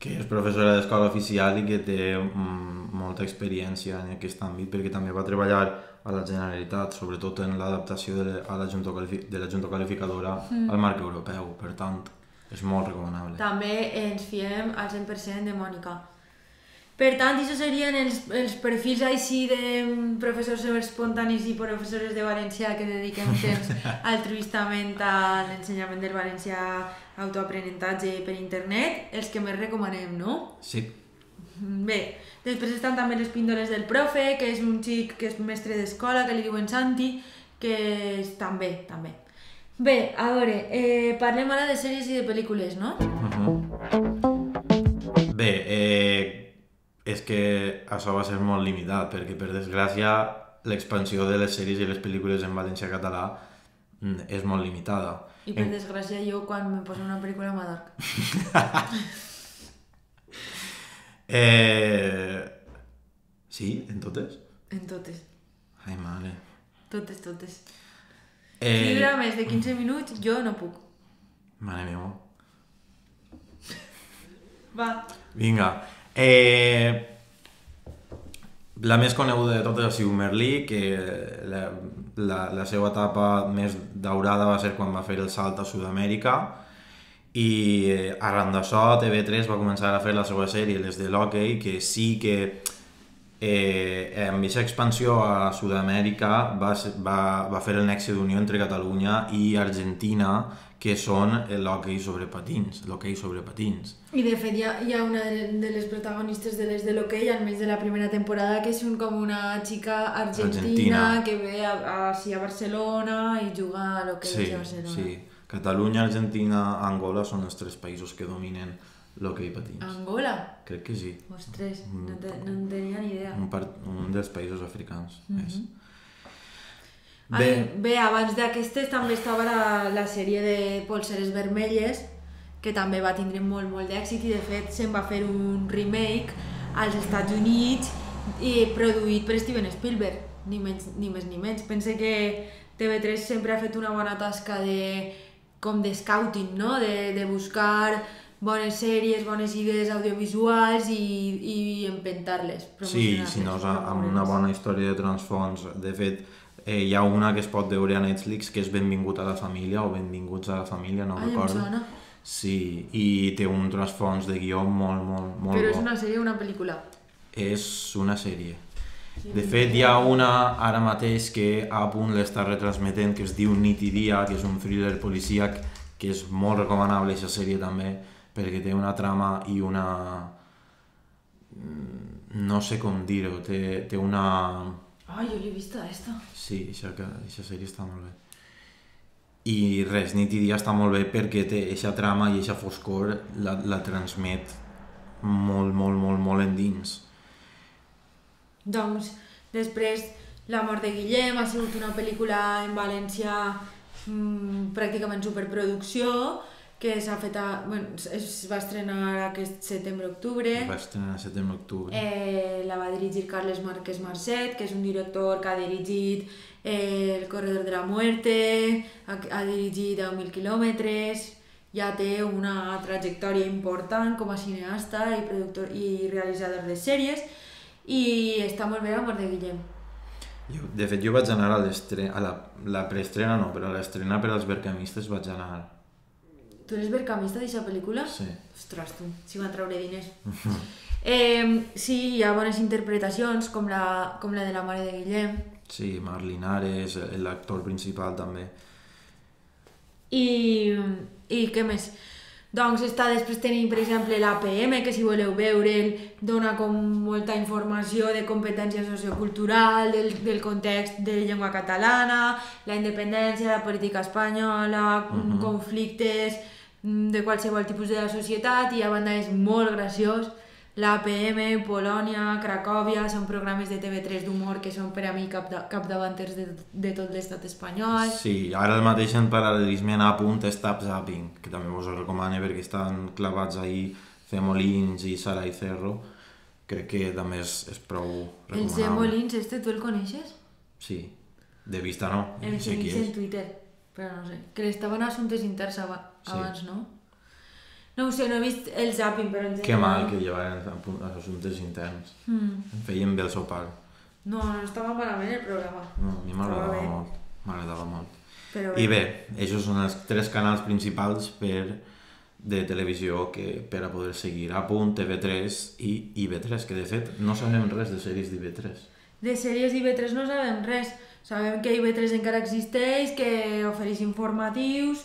Que és professora d'escola oficial i que té mm, molta experiència en aquest àmbit perquè també va treballar a la Generalitat, sobretot en l'adaptació de, la- a la Junta de la Junta Qualificadora mm. al marc europeu, per tant, és molt recomanable. També ens fiem al 100% de Mònica. Per tant, això serien els, els perfils així de mm, professors espontanis i professores de valencià que dediquem temps altruistament a l'ensenyament del valencià autoaprenentatge per internet, els que més recomanem, no? Sí, Bé, després estan també les píndoles del profe, que és un xic que és mestre d'escola, que li diuen Santi, que és també, també. Bé, a veure, eh, parlem ara de sèries i de pel·lícules, no? Bé, eh, és que això va ser molt limitat, perquè per desgràcia l'expansió de les sèries i les pel·lícules en valencià català mm, és molt limitada. I per desgràcia jo quan me poso una pel·lícula m'adorc. Eh, sí, en totes? En totes. Ai, mare. Totes, totes. Eh, Si dura més de 15 minuts, jo no puc. Mare meva. Va. Vinga. Eh, la més coneguda de totes ha sigut Merlí, que la, la, la seva etapa més daurada va ser quan va fer el salt a Sud-amèrica. I eh, arran d'això TV3 va començar a fer la seva sèrie, les de l'hoquei, que sí que eh, amb aquesta expansió a Sud-amèrica va, va, va fer el nexe d'unió entre Catalunya i Argentina, que són l'hoquei sobre patins, l'hoquei sobre patins. I de fet hi ha, hi ha una de, de les protagonistes de les de l'hoquei almenys de la primera temporada que és un, com una xica argentina, Argentina. que ve a, a, així a Barcelona i juga a l'hoquei Sí, a Barcelona. sí. Catalunya, Argentina, Angola són els tres països que dominen l'hoquei patins. Angola? Crec que sí. Ostres, no, te, no en tenia ni idea. Un, part, un dels països africans. Mm -hmm. Bé, bé abans d'aquestes també estava la, la sèrie de Polseres Vermelles, que també va tindre molt, molt d'èxit i de fet se'n va fer un remake als Estats Units i produït per Steven Spielberg, ni, menys, ni més ni menys. Pense que TV3 sempre ha fet una bona tasca de com de scouting, no? de, de buscar bones sèries, bones idees audiovisuals i, i empentar-les. Sí, si no amb una bona història de transfons. De fet, eh, hi ha una que es pot veure a Netflix que és Benvingut a la família o Benvinguts a la família, no Ai, em recordo. sona. Sí, i té un transfons de guió molt, molt, molt Però bo. és una sèrie o una pel·lícula? És una sèrie. De fet, hi ha una ara mateix que a punt l'està retransmetent que es diu Nit i Dia, que és un thriller policíac que és molt recomanable aquesta sèrie també perquè té una trama i una... mm, no sé com dir-ho, té, té una... Ai, jo l'he vista, esta. Sí, això, que, això sèrie està molt bé. I res, nit i dia està molt bé perquè té eixa trama i eixa foscor la, la transmet molt, molt, molt, molt endins. Doncs, després, La mort de Guillem ha sigut una pel·lícula en valencià mmm, pràcticament superproducció, que s'ha fet a, bueno, es va estrenar aquest setembre-octubre. Va estrenar setembre-octubre. Eh, la va dirigir Carles Márquez Marcet, que és un director que ha dirigit eh, El corredor de la muerte, ha, ha dirigit a 1.000 quilòmetres, ja té una trajectòria important com a cineasta i productor i realitzador de sèries i està molt bé la mort de Guillem. Jo, de fet, jo vaig anar a l'estrena, a la, la preestrena no, però a l'estrena per als bercamistes vaig anar. Tu eres bercamista d'aquesta pel·lícula? Sí. Ostres, tu, si van treure diners. eh, sí, hi ha bones interpretacions, com la, com la de la mare de Guillem. Sí, Mar Linares, l'actor principal també. I, i què més? Doncs està després tenim, per exemple, l'APM, que si voleu veure'l, dona com molta informació de competència sociocultural, del, del context de llengua catalana, la independència, la política espanyola, uh -huh. conflictes de qualsevol tipus de la societat, i a banda és molt graciós. L'APM, Polònia, Cracòvia, són programes de TV3 d'humor que són per a mi capda capdavanters de, de tot l'estat espanyol. Sí, ara el mateix en paral·lelisme a punt és Tap Zapping, que també us ho recomano perquè estan clavats ahí Femolins i Sara i Cerro. Crec que també és, és prou El recomanable. Zemolins, este, tu el coneixes? Sí, de vista no, El sé qui seguís en és. Twitter, però no sé. Que estaven a assumptes interns aba- Sí. abans, no? No ho sé, no he vist el zapping, però en Que general... mal que llevaren als assumptes interns. Mm. Em feien bé el sopar. No, no estava malament el programa. No, a mi m'agradava bé. molt. M'agradava molt. Però I bé, aquests són els tres canals principals per de televisió que per a poder seguir a punt, TV3 i IB3, que de fet no sabem res de sèries d'IB3. De sèries d'IV3 no sabem res. Sabem que IV3 encara existeix, que ofereix informatius,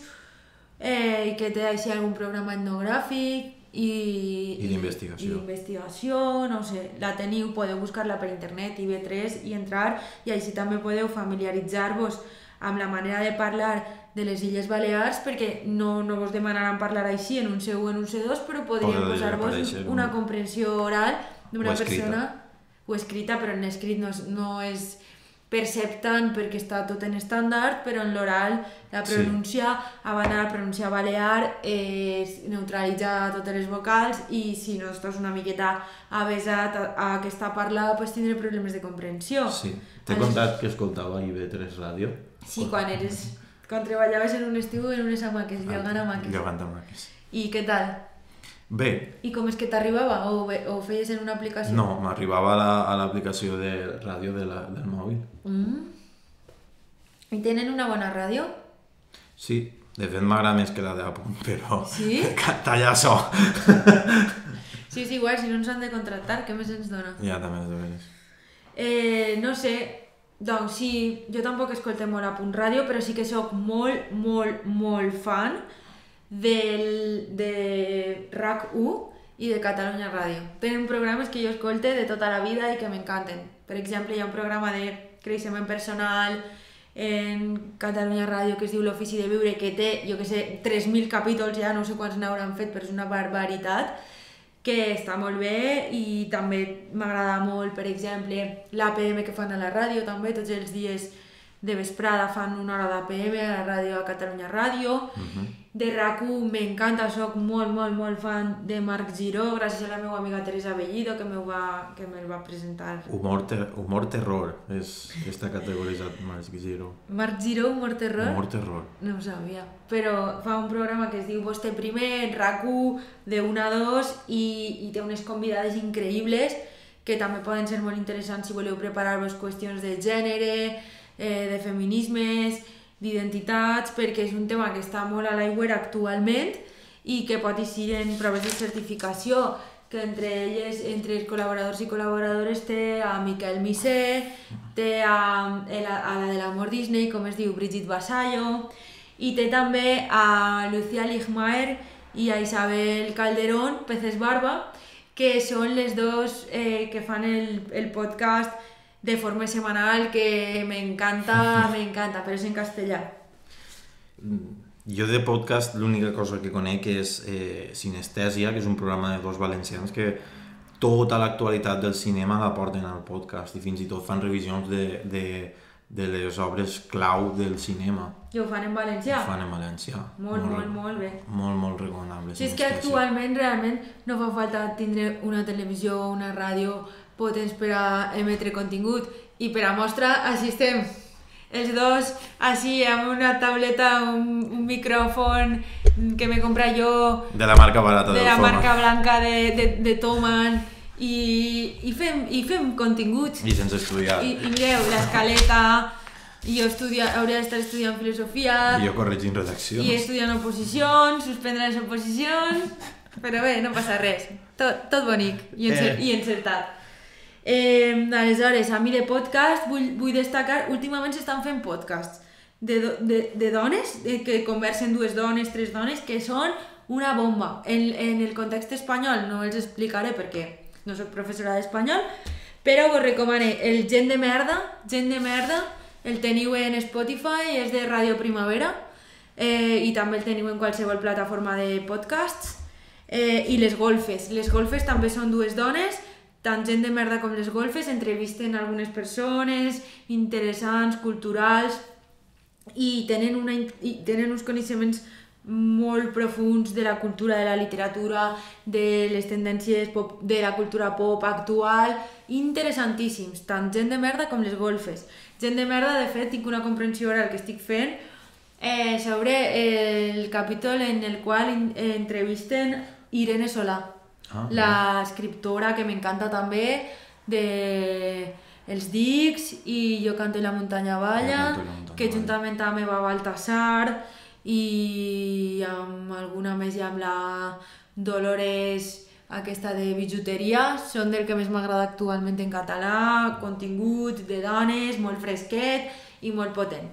eh, i que té així algun programa etnogràfic i... I d'investigació. I d'investigació, no sé, la teniu, podeu buscar-la per internet, IB3, i entrar, i així també podeu familiaritzar-vos amb la manera de parlar de les Illes Balears, perquè no, no vos demanaran parlar així en un C1 o en un C2, però podríem posar-vos una comprensió oral d'una persona. O escrita, però en escrit no, és- no és percep tant perquè està tot en estàndard, però en l'oral la Sí. pronúncia, a banda la pronúncia balear, eh, neutralitza totes les vocals i si no estàs una miqueta avesat a, a aquesta parla, pues tindré problemes de comprensió. Sí. T'he Així- contat que escoltava IB3 Ràdio? Sí, quan eres... Quan treballaves en un estiu en unes amaques, llogant amaques. Llogant amaques. I què tal? Bé, I com és que t'arribava? O, o ho feies en una aplicació? no, m'arribava a la- l'aplicació de ràdio de la, del mòbil. Mm. I tenen una bona ràdio? Sí, de fet m'agrada més que la de a punt, però... Sí? Talla so! Sí, és igual, si no ens han de contractar, què més ens dona? ja, també és veres. Eh, no sé, doncs sí, jo tampoc escolto molt a Punt Ràdio, però sí que sóc molt, molt, molt fan del, de RAC1 i de Catalunya Ràdio. Tenen programes que jo escolte de tota la vida i que m'encanten. Per exemple, hi ha un programa de creixement personal en Catalunya Ràdio que es diu L'Ofici de Viure, que té, jo que sé, 3.000 capítols ja, no sé quants n'hauran fet, però és una barbaritat que està molt bé i també m'agrada molt, per exemple, l'APM que fan a la ràdio també, tots els dies de vesprada fan una hora d'APM a la ràdio a Catalunya Ràdio. De RAC1 m'encanta, sóc molt, molt, molt fan de Marc Giró, gràcies a la meva amiga Teresa Bellido que me'l va, que me'l va presentar. Humor, ter humor terror és, està categoritzat Marc Giro. Marc Giró, Humor Terror? Humor terror. No ho sabia. Però fa un programa que es diu Vostè primer, en RAC1, de 1 a 2, i, i té unes convidades increïbles que també poden ser molt interessants si voleu preparar-vos qüestions de gènere, eh, de feminismes, d'identitats, perquè és un tema que està molt a l'aigüera actualment i que pot eixir en proves de certificació, que entre elles, entre els col·laboradors i col·laboradores té a Miquel Misé, té a, a la, de l'amor Disney, com es diu, Brigitte Vasallo, i té també a Lucía Ligmaer i a Isabel Calderón, Peces Barba, que són les dos eh, que fan el, el podcast de forma semanal que me encanta, me encanta, pero es en castellà. Jo de podcast l'única cosa que conec és eh, Sinestèsia, que és un programa de dos valencians que tota l'actualitat del cinema la porten al podcast i fins i tot fan revisions de, de, de les obres clau del cinema. I ho fan en valencià? Ho fan en valencià. Molt, molt, molt bé. Molt, molt recomanable. Si és que actualment realment no fa falta tindre una televisió o una ràdio potents per a emetre contingut i per a mostra així estem. Els dos així amb una tauleta, un, un micròfon que me compra jo. De la marca barata de la Foma. marca blanca de, de, de Toman i, i, fem, i fem continguts. I sense estudiar. i, i mireu, l'escaleta. I jo estudia, hauria d'estar estudiant filosofia. I jo corregint redaccions. i estudiant oposicions, suspendre les oposicions. Però bé, no passa res. Tot, tot bonic i, encer Eh. i encertat eh, aleshores, a mi de podcast vull, vull destacar, últimament s'estan fent podcasts de, de, de dones, de, que conversen dues dones, tres dones, que són una bomba. En, en el context espanyol no els explicaré perquè no soc professora d'espanyol, però us recomane el Gent de Merda, Gent de Merda, el teniu en Spotify, és de Ràdio Primavera, eh, i també el teniu en qualsevol plataforma de podcasts, eh, i les golfes. Les golfes també són dues dones, tant gent de merda com les golfes, entrevisten algunes persones interessants, culturals, i tenen, una, i tenen uns coneixements molt profuns de la cultura, de la literatura, de les tendències pop, de la cultura pop actual, interessantíssims, tant gent de merda com les golfes. Gent de merda, de fet, tinc una comprensió oral que estic fent eh, sobre el capítol en el qual entrevisten Irene Solà, Ah, la escriptora que m'encanta també de els dics i jo canto la muntanya balla, la muntanya que juntament amb Eva Baltasar i amb alguna més i amb la Dolores aquesta de bijuteria, són del que més m'agrada actualment en català, contingut de dones, molt fresquet i molt potent.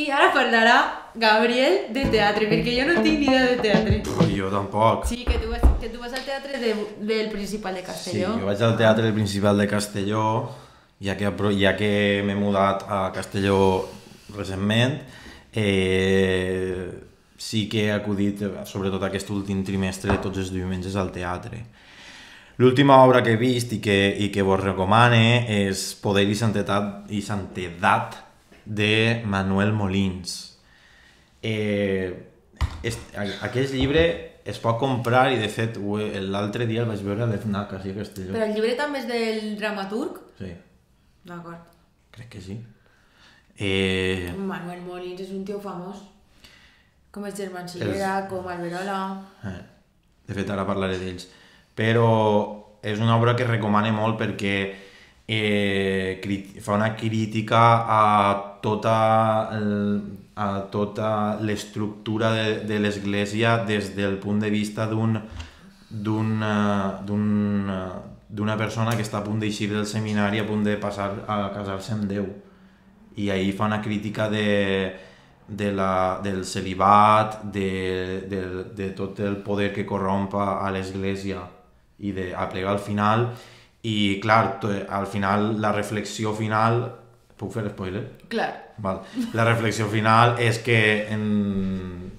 I ara parlarà Gabriel de teatre, perquè jo no tinc ni idea de teatre. Però jo tampoc. Sí, que tu vas, que tu vas al teatre de, del Principal de Sí, Castelló. jo vaig al Teatre Principal de Castelló, ja que, ja que m'he mudat a Castelló recentment, eh, sí que he acudit, sobretot aquest últim trimestre, tots els diumenges al teatre. L'última obra que he vist i que, i que vos recomane és Poder i Santedat, i Santedat de Manuel Molins. Eh, és, aquest llibre es pot comprar i de fet l'altre dia el vaig veure a l'FNAC, així a Castelló. Però el llibre també és del dramaturg? Sí, D'acord. crec que sí. Eh, Manuel Molins és un tio famós. Com els germans Sillera, com Alberola... eh, de fet, ara parlaré d'ells. Però és una obra que recomane molt perquè eh, fa una crítica a tota, el, a tota l'estructura de, de l'Església des del punt de vista d'un eh, eh, d'una persona que està a punt d'eixir del seminari a punt de passar a casar-se amb Déu. I ahir fa una crítica de, de la, del celibat, de, de, de tot el poder que corrompa a l'Església i de aplegar al final i clar, al final la reflexió final puc fer spoiler? Clar. Val. La reflexió final és que en,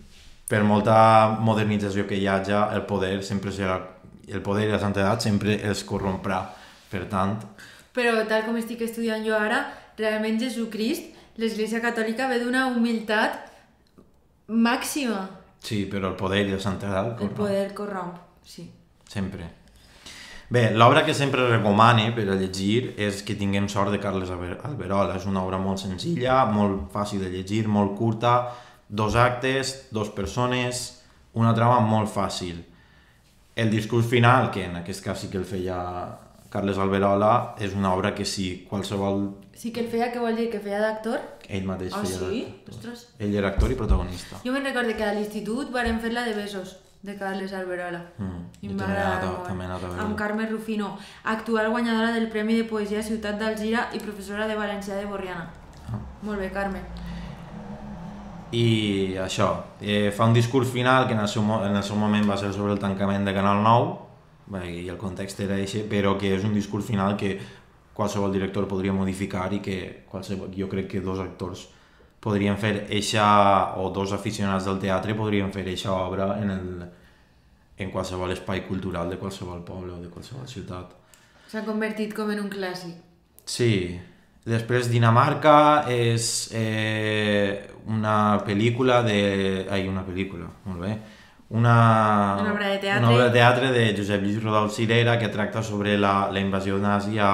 per molta modernització que hi hagi, el poder sempre serà el poder i la santedat sempre els corromprà. Per tant, Però tal com estic estudiant jo ara, realment Jesucrist, l'Església Catòlica ve d'una humilitat màxima. sí, però el poder i la santedat El poder corromp, sí. Sempre. Bé, l'obra que sempre recomane per a llegir és que tinguem sort de Carles Alber- Alberola. És una obra molt senzilla, molt fàcil de llegir, molt curta, dos actes, dos persones, una trama molt fàcil. El discurs final, que en aquest cas sí que el feia Carles Alberola, és una obra que si qualsevol... Sí que el feia, què vol dir? Que feia d'actor? Ell mateix Ah, feia sí? d'actor. Ostres. Ell era actor i protagonista. Jo me'n recordo que a l'institut varen fer la de Besos, de Carles Alberola. Mm, I jo em va també he agradar anat a- molt. també he anat a veure. Amb Carme Rufino, actual guanyadora del Premi de Poesia Ciutat d'Alzira i professora de Valencià de Borriana. Ah. Molt bé, Carme. I això, eh, fa un discurs final que en el, seu, en el seu moment va ser sobre el tancament de Canal 9 bé, i el context era així, però que és un discurs final que qualsevol director podria modificar i que qualsevol, jo crec que dos actors podrien fer eixa, o dos aficionats del teatre podrien fer eixa obra en, el, en qualsevol espai cultural de qualsevol poble o de qualsevol ciutat. S'ha convertit com en un clàssic. Sí. Després Dinamarca és eh, una pel·lícula de... Ai, una pel·lícula, molt bé. Una, Una obra de teatre. Una obra de teatre de Josep Lluís Rodolf Cirera que tracta sobre la, la invasió nazi a,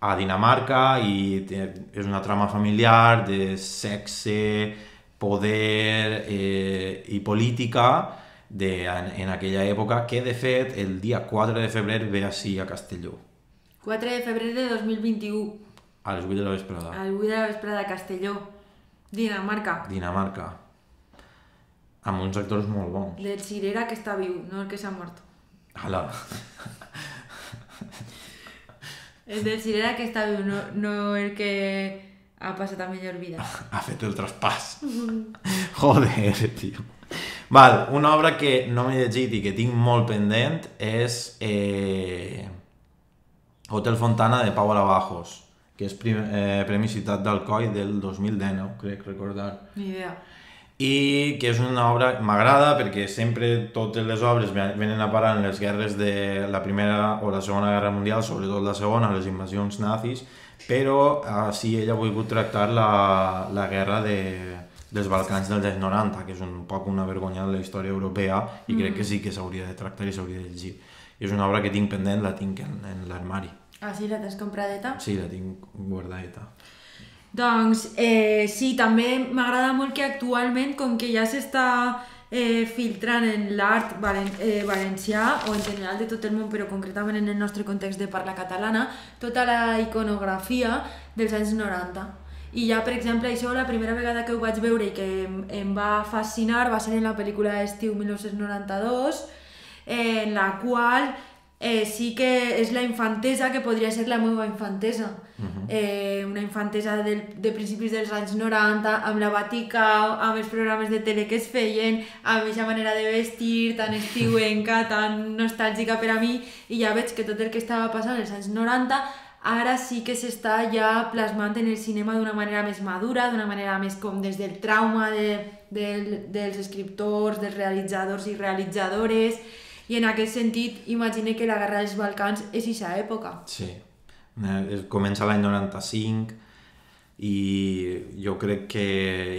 a Dinamarca i és una trama familiar de sexe, poder eh, i política de, en, en aquella època que de fet el dia 4 de febrer ve així a Castelló 4 de febrer de 2021, a les 8 de la vesprada. al 8 de la vesprada a Castelló, Dinamarca. Dinamarca. Amb uns actors molt bons. Del Cirera que està viu, no el que s'ha mort. Ala. El del Cirera que està viu, no, no el que ha passat a millor vida. Ha fet el traspàs. Joder, tio. Val, una obra que no m'he llegit i que tinc molt pendent és eh, Hotel Fontana de Pau Alabajos, que és prim, eh, Premi Ciutat d'Alcoi del 2019, crec recordar. Ni idea. I que és una obra m'agrada perquè sempre totes les obres ven- venen a parar en les guerres de la primera o la segona guerra mundial, sobretot la segona, les invasions nazis, però eh, sí ella ha volgut tractar la, la guerra de, dels Balcans dels anys 90, que és un poc una vergonya de la història europea i crec que sí que s'hauria de tractar i s'hauria de llegir. I és una obra que tinc pendent, la tinc en, en l'armari. Ah, sí, la tens compradeta? Sí, la tinc guardadeta. Doncs eh, sí, també m'agrada molt que actualment, com que ja s'està eh, filtrant en l'art valen eh, valencià o en general de tot el món, però concretament en el nostre context de parla catalana, tota la iconografia dels anys 90. I ja, per exemple, això la primera vegada que ho vaig veure i que em, em va fascinar va ser en la pel·lícula Estiu 1992, eh, en la qual eh, sí que és la infantesa que podria ser la meva infantesa. Uh -huh. eh, una infantesa del, de principis dels anys 90, amb la batica, amb els programes de tele que es feien, amb aquesta manera de vestir tan estiuenca, tan nostàlgica per a mi, i ja veig que tot el que estava passant als anys 90 ara sí que s'està ja plasmant en el cinema d'una manera més madura, d'una manera més com des del trauma de, de, dels escriptors, dels realitzadors i realitzadores, i en aquest sentit, imagine que la Guerra dels Balcans és aquesta època. Sí, Eh, comença l'any 95 i jo crec que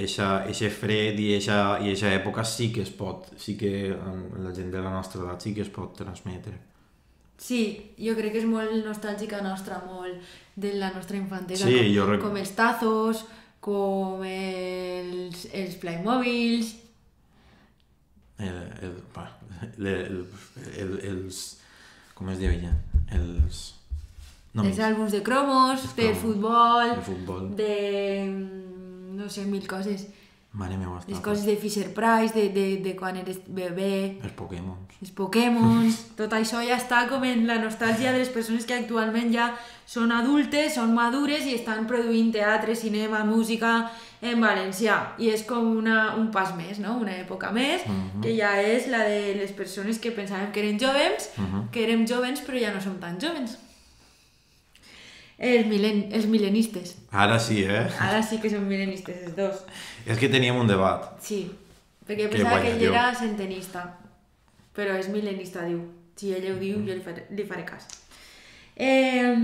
eixe fred i eixa època sí que es pot, sí que en la gent de la nostra edat sí que es pot transmetre. Sí, jo crec que és molt nostàlgica nostra, molt de la nostra infantesa, Sí, com, jo rec- com els tazos, com els, els Playmobils... El, el, el, el, el, els... com es deia? Els... No, els àlbums de cromos, de futbol, de futbol. de... mm, no sé, mil coses. Mare meva, Les coses de Fisher Price, de, de, de quan eres bebè, Els Pokémons. els Pokémons, tot això ja està com en la nostàlgia de les persones que actualment ja són adultes, són madures i estan produint teatre, cinema, música en valencià. I és com una, un pas més, no? una època més, que ja és la de les persones que pensàvem que eren jovens, que érem jovens però ja no som tan jovens. Els, milen els milenistes. Ara sí, eh? Ara sí que són milenistes, els dos. És que teníem un debat. Sí, perquè Que pensava guai, que ell era centenista, però és milenista, diu. Si ella ho diu, jo li faré, li faré cas. Eh,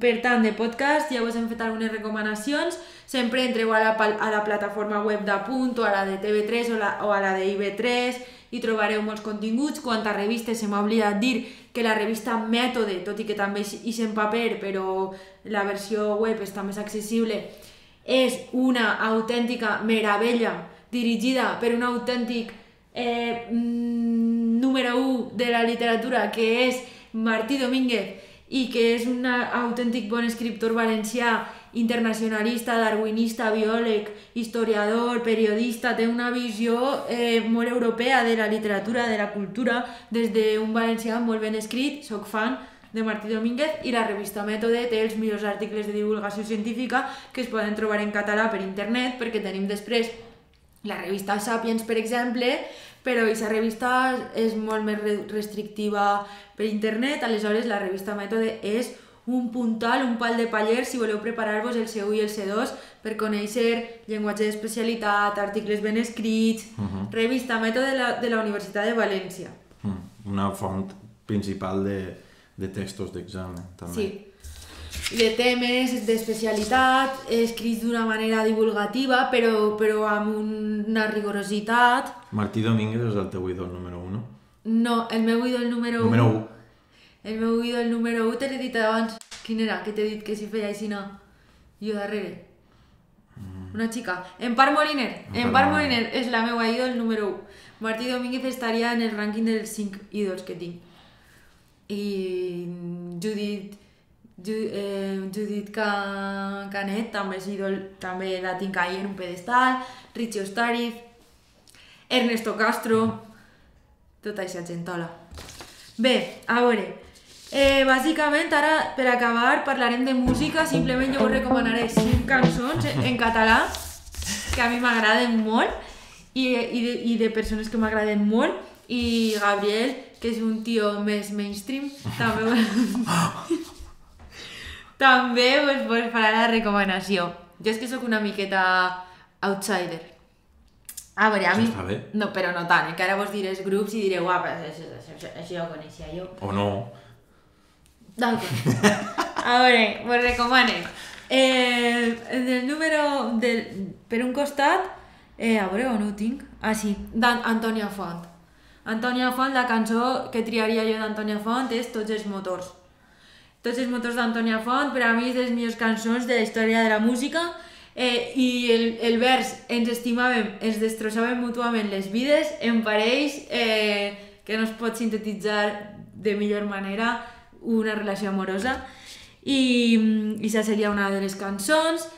per tant, de podcast ja us hem fet algunes recomanacions. Sempre entreu a la, a la plataforma web d'Apunt o a la de TV3 o, la, o a la de IB3 i trobareu molts continguts. Quant a revistes, se m'ha oblidat dir que la revista Mètode, tot i que també és en paper, però la versió web està més accessible, és una autèntica meravella dirigida per un autèntic eh, mm, número 1 de la literatura que és Martí Domínguez i que és un autèntic bon escriptor valencià, internacionalista, darwinista, biòleg, historiador, periodista, té una visió eh, molt europea de la literatura, de la cultura, des d'un valencià molt ben escrit, soc fan de Martí Domínguez i la revista Mètode té els millors articles de divulgació científica que es poden trobar en català per internet perquè tenim després la revista Sapiens, per exemple, però aquesta revista és molt més re- restrictiva per internet, aleshores la revista Mètode és un puntal, un pal de paller si voleu preparar-vos el C1 i el C2 per conèixer llenguatge d'especialitat, articles ben escrits, uh -huh. revista Mètode de la, de la Universitat de València. Mm, Una font principal de, de textos d'examen, també. Sí. De temes d'especialitat, escrits d'una manera divulgativa, però, però amb una rigorositat. Martí Domínguez és el teu ídol número 1. No, el meu ídol número 1... Número 1. El meu ídol número 1 te l'he dit abans. Quin era? Que t'he dit que si feia així no. Jo darrere. Una xica. Empar Moliner. Empar Empar Moliner. És la meva ídol número 1. Martí Domínguez estaria en el rànquing dels 5 ídols que tinc. I Judit, Ju, eh, Canet també és ídol, també la tinc ahí en un pedestal. Richie Ostariz, Ernesto Castro, tota aquesta gentola. Bé, a veure, eh, bàsicament ara per acabar parlarem de música, simplement jo us recomanaré 5 cançons en català que a mi m'agraden molt i, i, de, i de persones que m'agraden molt i Gabriel, que és un tio més mainstream, també també pues, pues, farà la recomanació. Jo és que sóc una miqueta outsider. A veure, a mi... No, però no tant, eh? que ara vos diré els grups i direu, guapa, això, això, això, això ja ho coneixia jo. O no. D'acord. A veure, vos recomane. Eh, del número... Del, per un costat, eh, a veure on ho tinc. Ah, sí, d'Antònia Font. Antònia Font, la cançó que triaria jo d'Antònia Font és Tots els motors. Tots els motors d'Antònia Font, per a mi és de les millors cançons de la història de la música. Eh, i el, el vers ens estimàvem, ens destrossàvem mútuament les vides, em pareix eh, que no es pot sintetitzar de millor manera una relació amorosa. I, i això seria una de les cançons.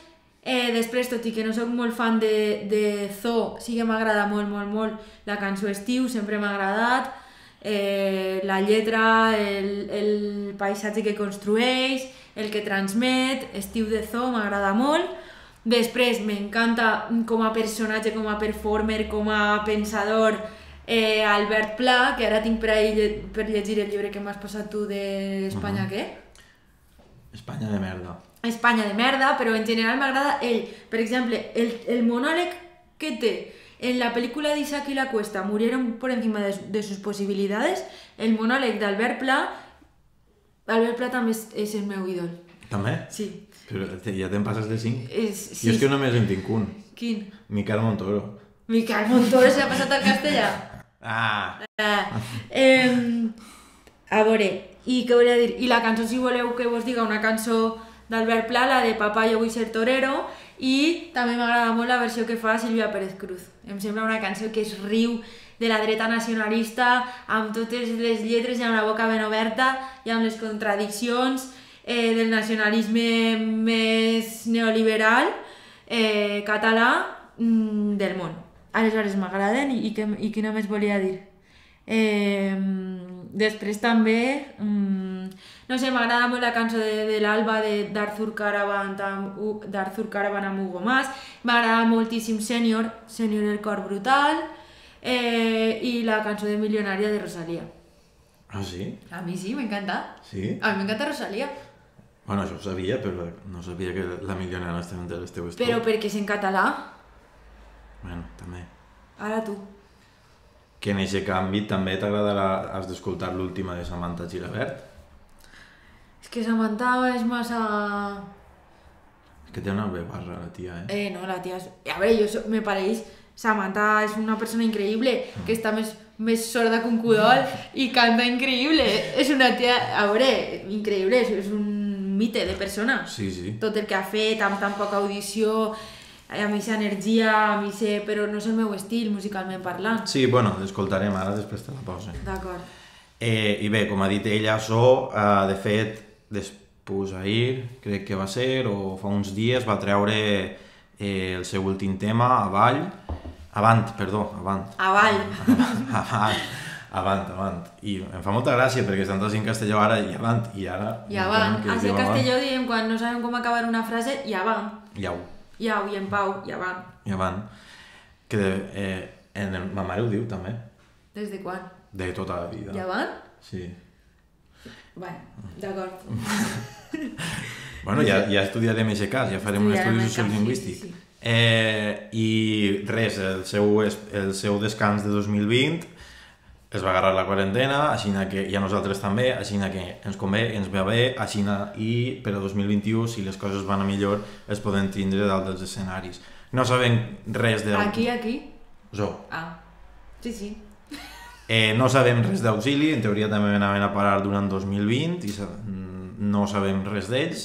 Eh, després, tot i que no sóc molt fan de, de Zo, sí que m'agrada molt, molt, molt la cançó Estiu, sempre m'ha agradat eh, la lletra, el, el paisatge que construeix, el que transmet, Estiu de Zo m'agrada molt. Després m'encanta com a personatge, com a performer, com a pensador, eh, Albert Pla, que ara tinc per, lle- per llegir el llibre que m'has passat tu d'Espanya, uh -huh. què? Espanya de merda. Espanya de merda, però en general m'agrada ell. Per exemple, el, el monòleg que té en la pel·lícula d'Isaac y la Cuesta, Murieron por encima de, de sus posibilidades, el monòleg d'Albert Pla, Albert Pla també és, és el meu ídol. També? Sí. Però te, ja te'n passes de 5? És, Sí. Jo és que només en tinc un. Quin? Miquel Montoro. Miquel Montoro s'ha passat al castellà. Ah! Ah, eh, a veure, i què volia dir? I la cançó, si voleu que vos diga una cançó d'Albert Pla, la de Papá, jo vull ser torero, i també m'agrada molt la versió que fa Sílvia Pérez Cruz. Em sembla una cançó que es riu de la dreta nacionalista, amb totes les lletres i amb la boca ben oberta i amb les contradiccions eh, del nacionalisme més neoliberal eh, català mm, del món. Aleshores m'agraden i, i, que, i quina més volia dir? Eh, després també, mm, no sé, m'agrada molt la cançó de, de l'Alba de- d'Arthur Caravan d'Arthur Caravan amb Hugo Mas, m'agrada moltíssim Senior, Senior el cor brutal, eh, i la cançó de Milionària de Rosalía. Ah, sí? A mi sí, m'encanta. Sí? A mi m'encanta Rosalía. Bueno, això ho sabia, però no sabia que la milionària estava entre les teues Però perquè és en català, Bueno, també. ara tu. Que en aquest canvi també t'agradarà, has d'escoltar l'última de Samantha Gilabert? És que Samantha és massa... És que té una veu barra, la tia, eh? Eh, no, la tia... És... A veure, jo so... me pareix... Samantha és una persona increïble, que està més, més sorda que un cudol i canta increïble. És una tia, a veure, increïble, és, un mite de persona. Sí, sí. Tot el que ha fet, amb tan poca audició, amb aquesta energia, amb aquest... però no és el meu estil, musicalment parlant. Sí, bueno, l'escoltarem ara després de la pausa. D'acord. Eh, I bé, com ha dit ella, so, eh, de fet, després ahir, crec que va ser, o fa uns dies, va treure eh, el seu últim tema, Avall, Avant, perdó, Avant. Avall. Avant, avant, avant. I em fa molta gràcia perquè estan tots en castellà ara i avant, i ara... I avant. es Així en avant. castelló diem quan no sabem com acabar una frase, i avant. Iau, Iau, i en pau, i avant. i avant. Que de, eh, en el, ma mare ho diu també, Des de quan? de tota la vida. I avant? Sí. Bueno, d'acord. Bueno, ja, ja estudiarem aquest cas, ja farem un Estudiarem estudi el cas, sociolingüístic. sí, sí. Eh, I res, el seu, el seu descans de 2020 es va agarrar la quarantena, així que i a nosaltres també, així que ens convé, ens ve bé, així i per a 2021, si les coses van a millor, es poden tindre dalt dels escenaris. No sabem res del... Aquí, aquí. Zo. Ah, sí, sí. Eh, no sabem res d'auxili, en teoria també anaven a parar durant 2020 i mm, no sabem res d'ells.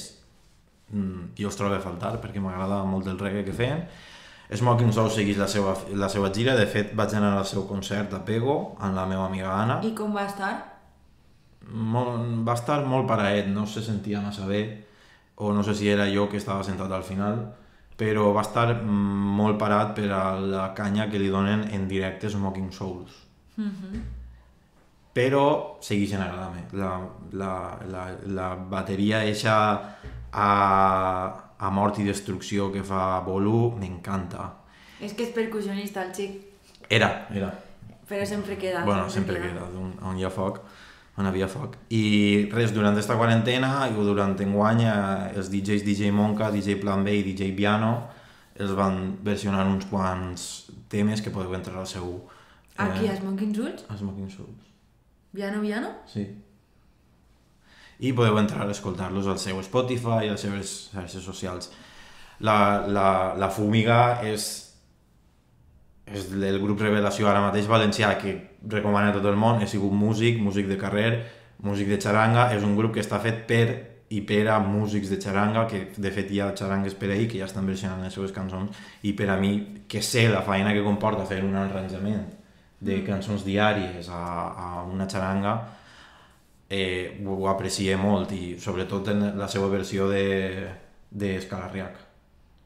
Mm, Jo els trobo a faltar perquè m'agrada molt el reggae que feien. Smoking Soul segueix la seva, la seva gira, de fet vaig anar al seu concert a Pego amb la meva amiga Anna. I com va estar? Molt, va estar molt paraet, no se sentia massa bé, o no sé si era jo que estava sentat al final, però va estar mm, molt parat per a la canya que li donen en directe Smoking Souls. Però segueixen agradant-me. La, la, la, la bateria eixa a, a mort i destrucció que fa Bolu m'encanta. És que és percussionista el xic, Era, era. però sempre queda. Bueno, sempre queda, on, on hi ha foc, on havia foc. I res, durant aquesta quarantena i durant enguany eh, els DJs DJ Monka, DJ Plan B i DJ Piano els van versionar uns quants temes que podeu entrar al seu... Aquí, a Smoking Souls? a Smoking Souls. Viano, Viano? Sí. I podeu entrar a escoltar-los al seu Spotify i a les seves xarxes socials. La, la, la Fúmiga és, és el grup revelació ara mateix valencià que recomana a tot el món. He sigut músic, músic de carrer, músic de xaranga. És un grup que està fet per i per a músics de xaranga, que de fet hi ha xarangues per ahir que ja estan versionant les seves cançons, i per a mi, que sé la feina que comporta fer un arranjament de cançons diàries a, a una xaranga, eh, ho, ho aprecio molt i sobretot en la seva versió de, de Escalarriac.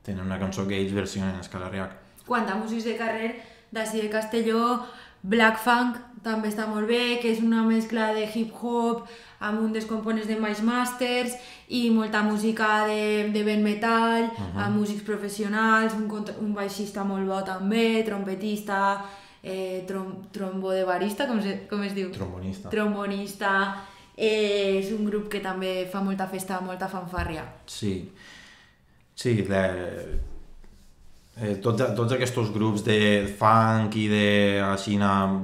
Tenen una cançó que ells versionen Escalarriac. Quant a músics de carrer, d'ací de Castelló, Black Funk també està molt bé, que és una mescla de hip-hop amb un dels components de Mice Masters i molta música de, de ben metal, uh -huh. amb músics professionals, un, un baixista molt bo també, trompetista, eh, trom, trombo de barista, com, se, com es diu? Trombonista. trombonista, eh, és un grup que també fa molta festa, molta fanfàrria. Sí, sí, de, eh, tots, tots aquests grups de funk i de així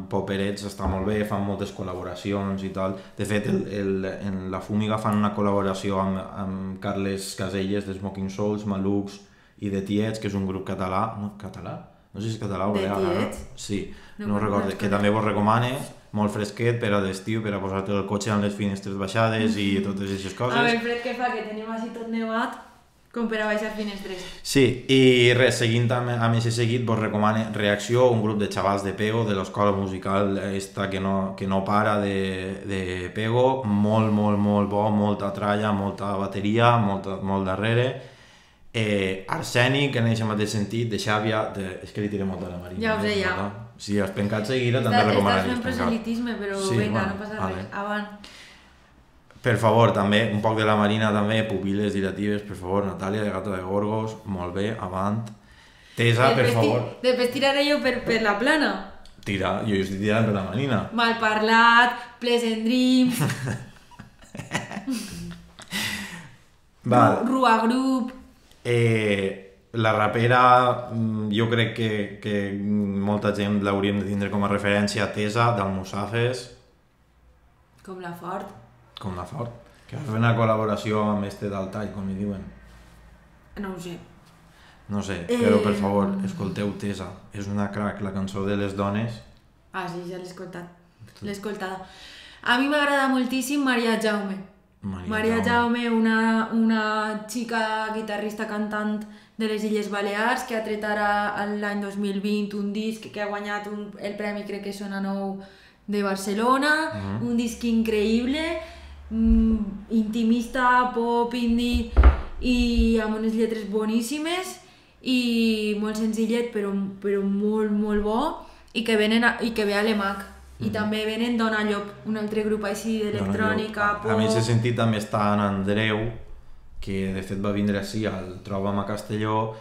poperets està molt bé, fan moltes col·laboracions i tal. De fet, el, el, en la Fúmiga fan una col·laboració amb, amb Carles Caselles de Smoking Souls, Malux i de Tiets, que és un grup català, no, català? No sé si és català o De balear. ara. Tiets? Sí, No no, recordo, que també vos recomane, molt fresquet per a l'estiu, per a posar-te el cotxe amb les finestres baixades i totes aquestes coses. A veure, fred que fa, que tenim així tot nevat, com per a baixar finestres. Sí, i res, seguint amb, amb aquest seguit, vos recomane Reacció, un grup de xavals de Pego, de l'escola musical esta que no, que no para de, de Pego, molt, molt, molt bo, molta tralla, molta bateria, molt, molt darrere. Eh, Arsènic, en aquest mateix sentit, de Xàbia, de... és que li tiré molt a la Marina. Ja ho sé, ja. Si els pencats seguida, també Estàs recomanaria fent els pencats. proselitisme, però Sí, vinga, bueno, no passa vale. res. Avant. Per favor, també, un poc de la Marina, també, pupil·les dilatives, per favor, Natàlia, de Gata de Gorgos, molt bé, avant. Tesa, per favor, Després tiraré jo per, per la plana. tira, jo estic tirant per la Marina. Mal parlat, Pleasant Dreams, Val, Rua Group... eh, la rapera, mm, jo crec que, que molta gent l'hauríem de tindre com a referència Tesa, del Musafes, Com la Fort. com la Fort, que va fer una col·laboració amb este d'Altai, com li diuen. No ho sé. No sé, però per Eh, favor, escolteu Tesa, és una crack, la cançó de les dones. Ah, sí, ja l'he escoltat. L'he escoltada. A mi m'agrada moltíssim Maria Jaume. Maria, Maria Jaume, una, una xica guitarrista cantant de les Illes Balears que ha tret ara l'any 2020 un disc que ha guanyat un, el premi crec que sona nou de Barcelona, un disc increïble, mm, intimista, pop, indie i amb unes lletres boníssimes i molt senzillet però, però molt molt bo i que, venen a, i que ve a l'EMAC i també venen Dona Llop, un altre grup així d'electrònica, A, pop... a més, he sentit també està en Andreu, que de fet va vindre així al Troba'm a Castelló,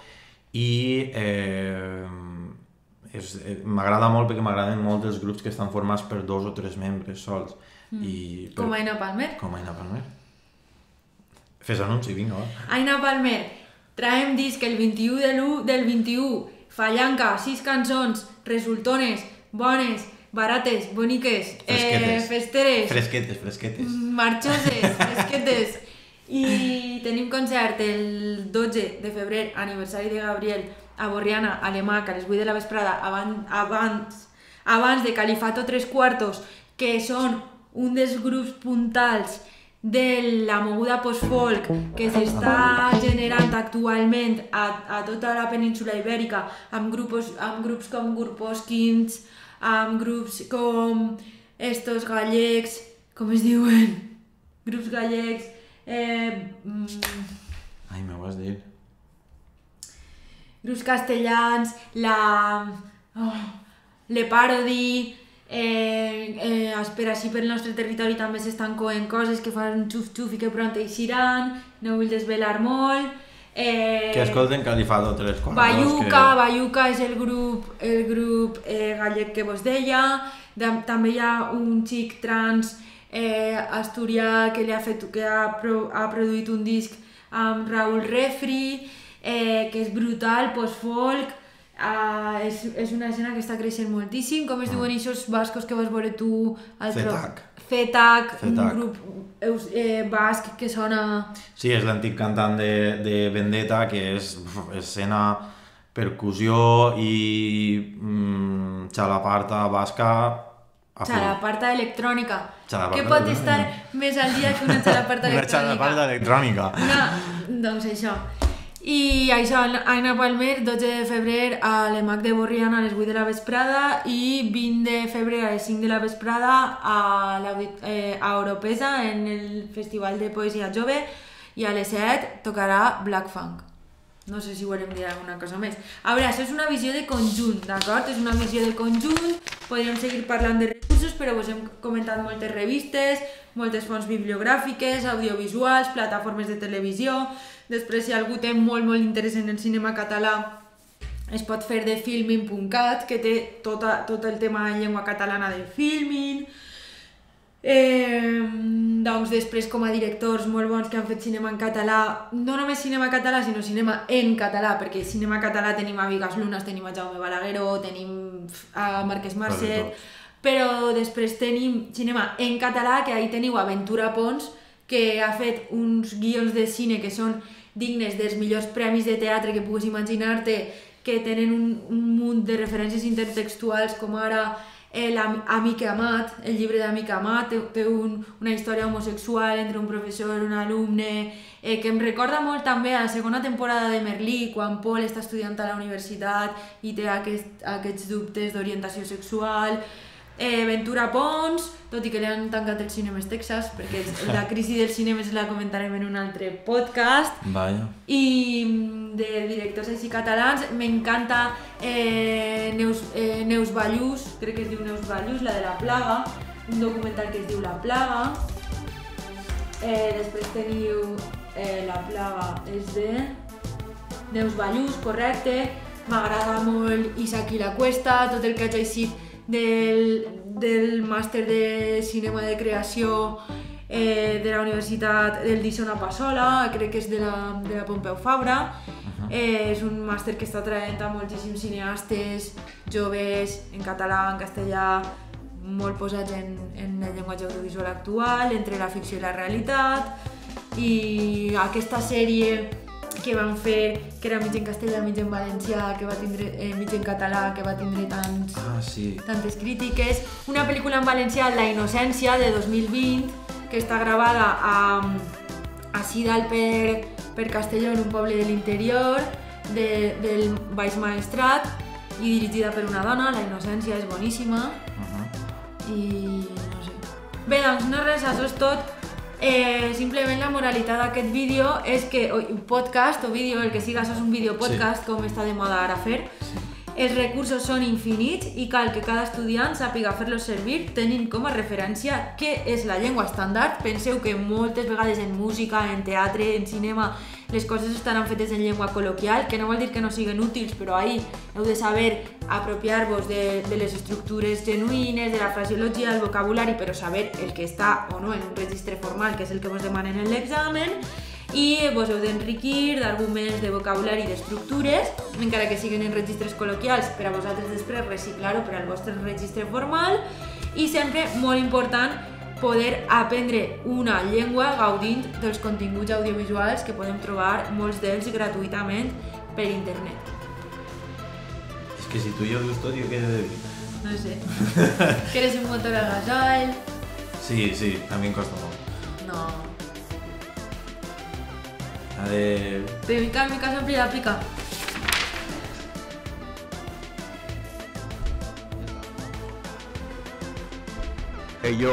i eh, eh, m'agrada molt perquè m'agraden molt els grups que estan formats per dos o tres membres sols. Mm. I, per, Com Aina Palmer. com Aina Palmer. Fes anunci, vinga, va. Aina Palmer, traem disc el 21 de l'1 del 21, Fallanca, sis cançons, resultones, bones, barates, boniques, eh, Fresquetes. festeres, Fresquetes, fresquetes. marxoses, fresquetes. I tenim concert el 12 de febrer, aniversari de Gabriel, a Borriana, a l'EMAC, a les 8 de la vesprada, abans, abans, abans de Califato Tres Quartos, que són un dels grups puntals de la moguda post-folk que s'està generant actualment a, a tota la península ibèrica amb grups, amb grups com Gurposkins, amb grups com estos gallecs, com es diuen? Grups gallecs, eh, mm, Ai, m'ho vas dir. grups castellans, la... Oh, le Parody, eh, eh, espera, així pel nostre territori també s'estan coent coses que fan xuf-xuf i que pront eixiran, no vull desvelar molt. Eh, Que escolten Califato tres quartos. Bayuca, Bayuca és el grup, el grup eh, gallec que vos deia, de, també hi ha un xic trans eh, asturià que, li ha, fet, que ha, pro, ha produït un disc amb Raül Refri, eh, que és brutal, post-folk, eh, és, és una escena que està creixent moltíssim, com es diuen aquests bascos que vas veure tu al tro- Fetac. Fetac, un grup eus- eh, basc que sona... Sí, és l'antic cantant de, de Vendetta, que és escena, percussió i mm, xalaparta basca a. Xalaparta electrònica. Xalaparta Què pot estar més al dia que una xalaparta Una electrònica? xalaparta electrònica. Una, doncs això. I això, Aina Palmer, 12 de febrer a l'EMAC de Borriana a les 8 de la vesprada i 20 de febrer a les 5 de la vesprada a, l'audi- eh, a Europesa en el Festival de Poesia Jove i a les 7 tocarà Black Funk. No sé si volem dir alguna cosa més. A veure, això és una visió de conjunt, d'acord? És una visió de conjunt, podríem seguir parlant de recursos, però vos hem comentat moltes revistes, moltes fonts bibliogràfiques, audiovisuals, plataformes de televisió... Després, si algú té molt, molt interès en el cinema català, es pot fer de filming.cat, que té tota, tot el tema en llengua catalana de filming. Eh, doncs després com a directors molt bons que han fet cinema en català, no només cinema català, sinó cinema en català, perquè cinema català tenim a Vigas Lunas, tenim a Jaume Balagueró, tenim a Marquès Marcet, però després tenim cinema en català, que ahí teniu Aventura Pons, que ha fet uns guions de cine que són dignes dels millors premis de teatre que puguis imaginar-te, que tenen un, un munt de referències intertextuals com ara el Am- Amic Amat, el llibre d'Amic Amat, té, té un, una història homosexual entre un professor i un alumne, eh, que em recorda molt també a la segona temporada de Merlí, quan Paul està estudiant a la universitat i té aquest, aquests dubtes d'orientació sexual, eh, Ventura Pons, tot i que li han tancat els cinemes Texas, perquè la crisi dels cinemes la comentarem en un altre podcast, Vaja. i mm, de directors així catalans m'encanta eh, Neus, eh, Neus Ballús, crec que es diu Neus Ballús, la de la plaga, un documental que es diu La plaga. Eh, després teniu eh, La plaga, és de Neus Ballús, correcte. M'agrada molt Isaac i la Cuesta, tot el que hagi eixit del, del màster de cinema de creació eh, de la Universitat del Dissona Passola, crec que és de la, de la Pompeu Fabra. Eh, és un màster que està traient a moltíssims cineastes joves, en català, en castellà, molt posats en, en el llenguatge audiovisual actual, entre la ficció i la realitat. I aquesta sèrie que van fer, que era mig en castellà, mig en valencià, que va tindre, eh, mig en català, que va tindre tants, Ah, sí. tantes crítiques. Una pel·lícula en valencià, La innocència, de 2020, que està gravada a, a Sidal per, per Castelló, en un poble de l'interior, de, del Baix Maestrat, i dirigida per una dona, La innocència és boníssima, Uh -huh. i no sé. Bé, doncs no res, això és tot. Eh, simplement la moralitat d'aquest vídeo és que, o podcast o vídeo, el que això és un vídeo podcast, com està de moda ara fer, els recursos són infinits i cal que cada estudiant sàpiga fer-los servir tenint com a referència què és la llengua estàndard. Penseu que moltes vegades en música, en teatre, en cinema, les coses estaran fetes en llengua col·loquial, que no vol dir que no siguin útils, però ahí heu de saber apropiar-vos de, de les estructures genuïnes, de la fraseologia, del vocabulari, però saber el que està o no en un registre formal, que és el que vos demanen en l'examen, i vos heu d'enriquir d'arguments de vocabulari i d'estructures, encara que siguin en registres col·loquials, per a vosaltres després reciclar-ho per al vostre registre formal, i sempre, molt important, poder aprendre una llengua gaudint dels continguts audiovisuals que podem trobar molts d'ells gratuïtament per internet. És que si tu ja ho dius tot, jo què he de dir? No sé. que eres un motor a gasoil... Sí, sí, a mi em costa molt. No. Adeu. Però mica en mica s'ompli la pica. Hey yo,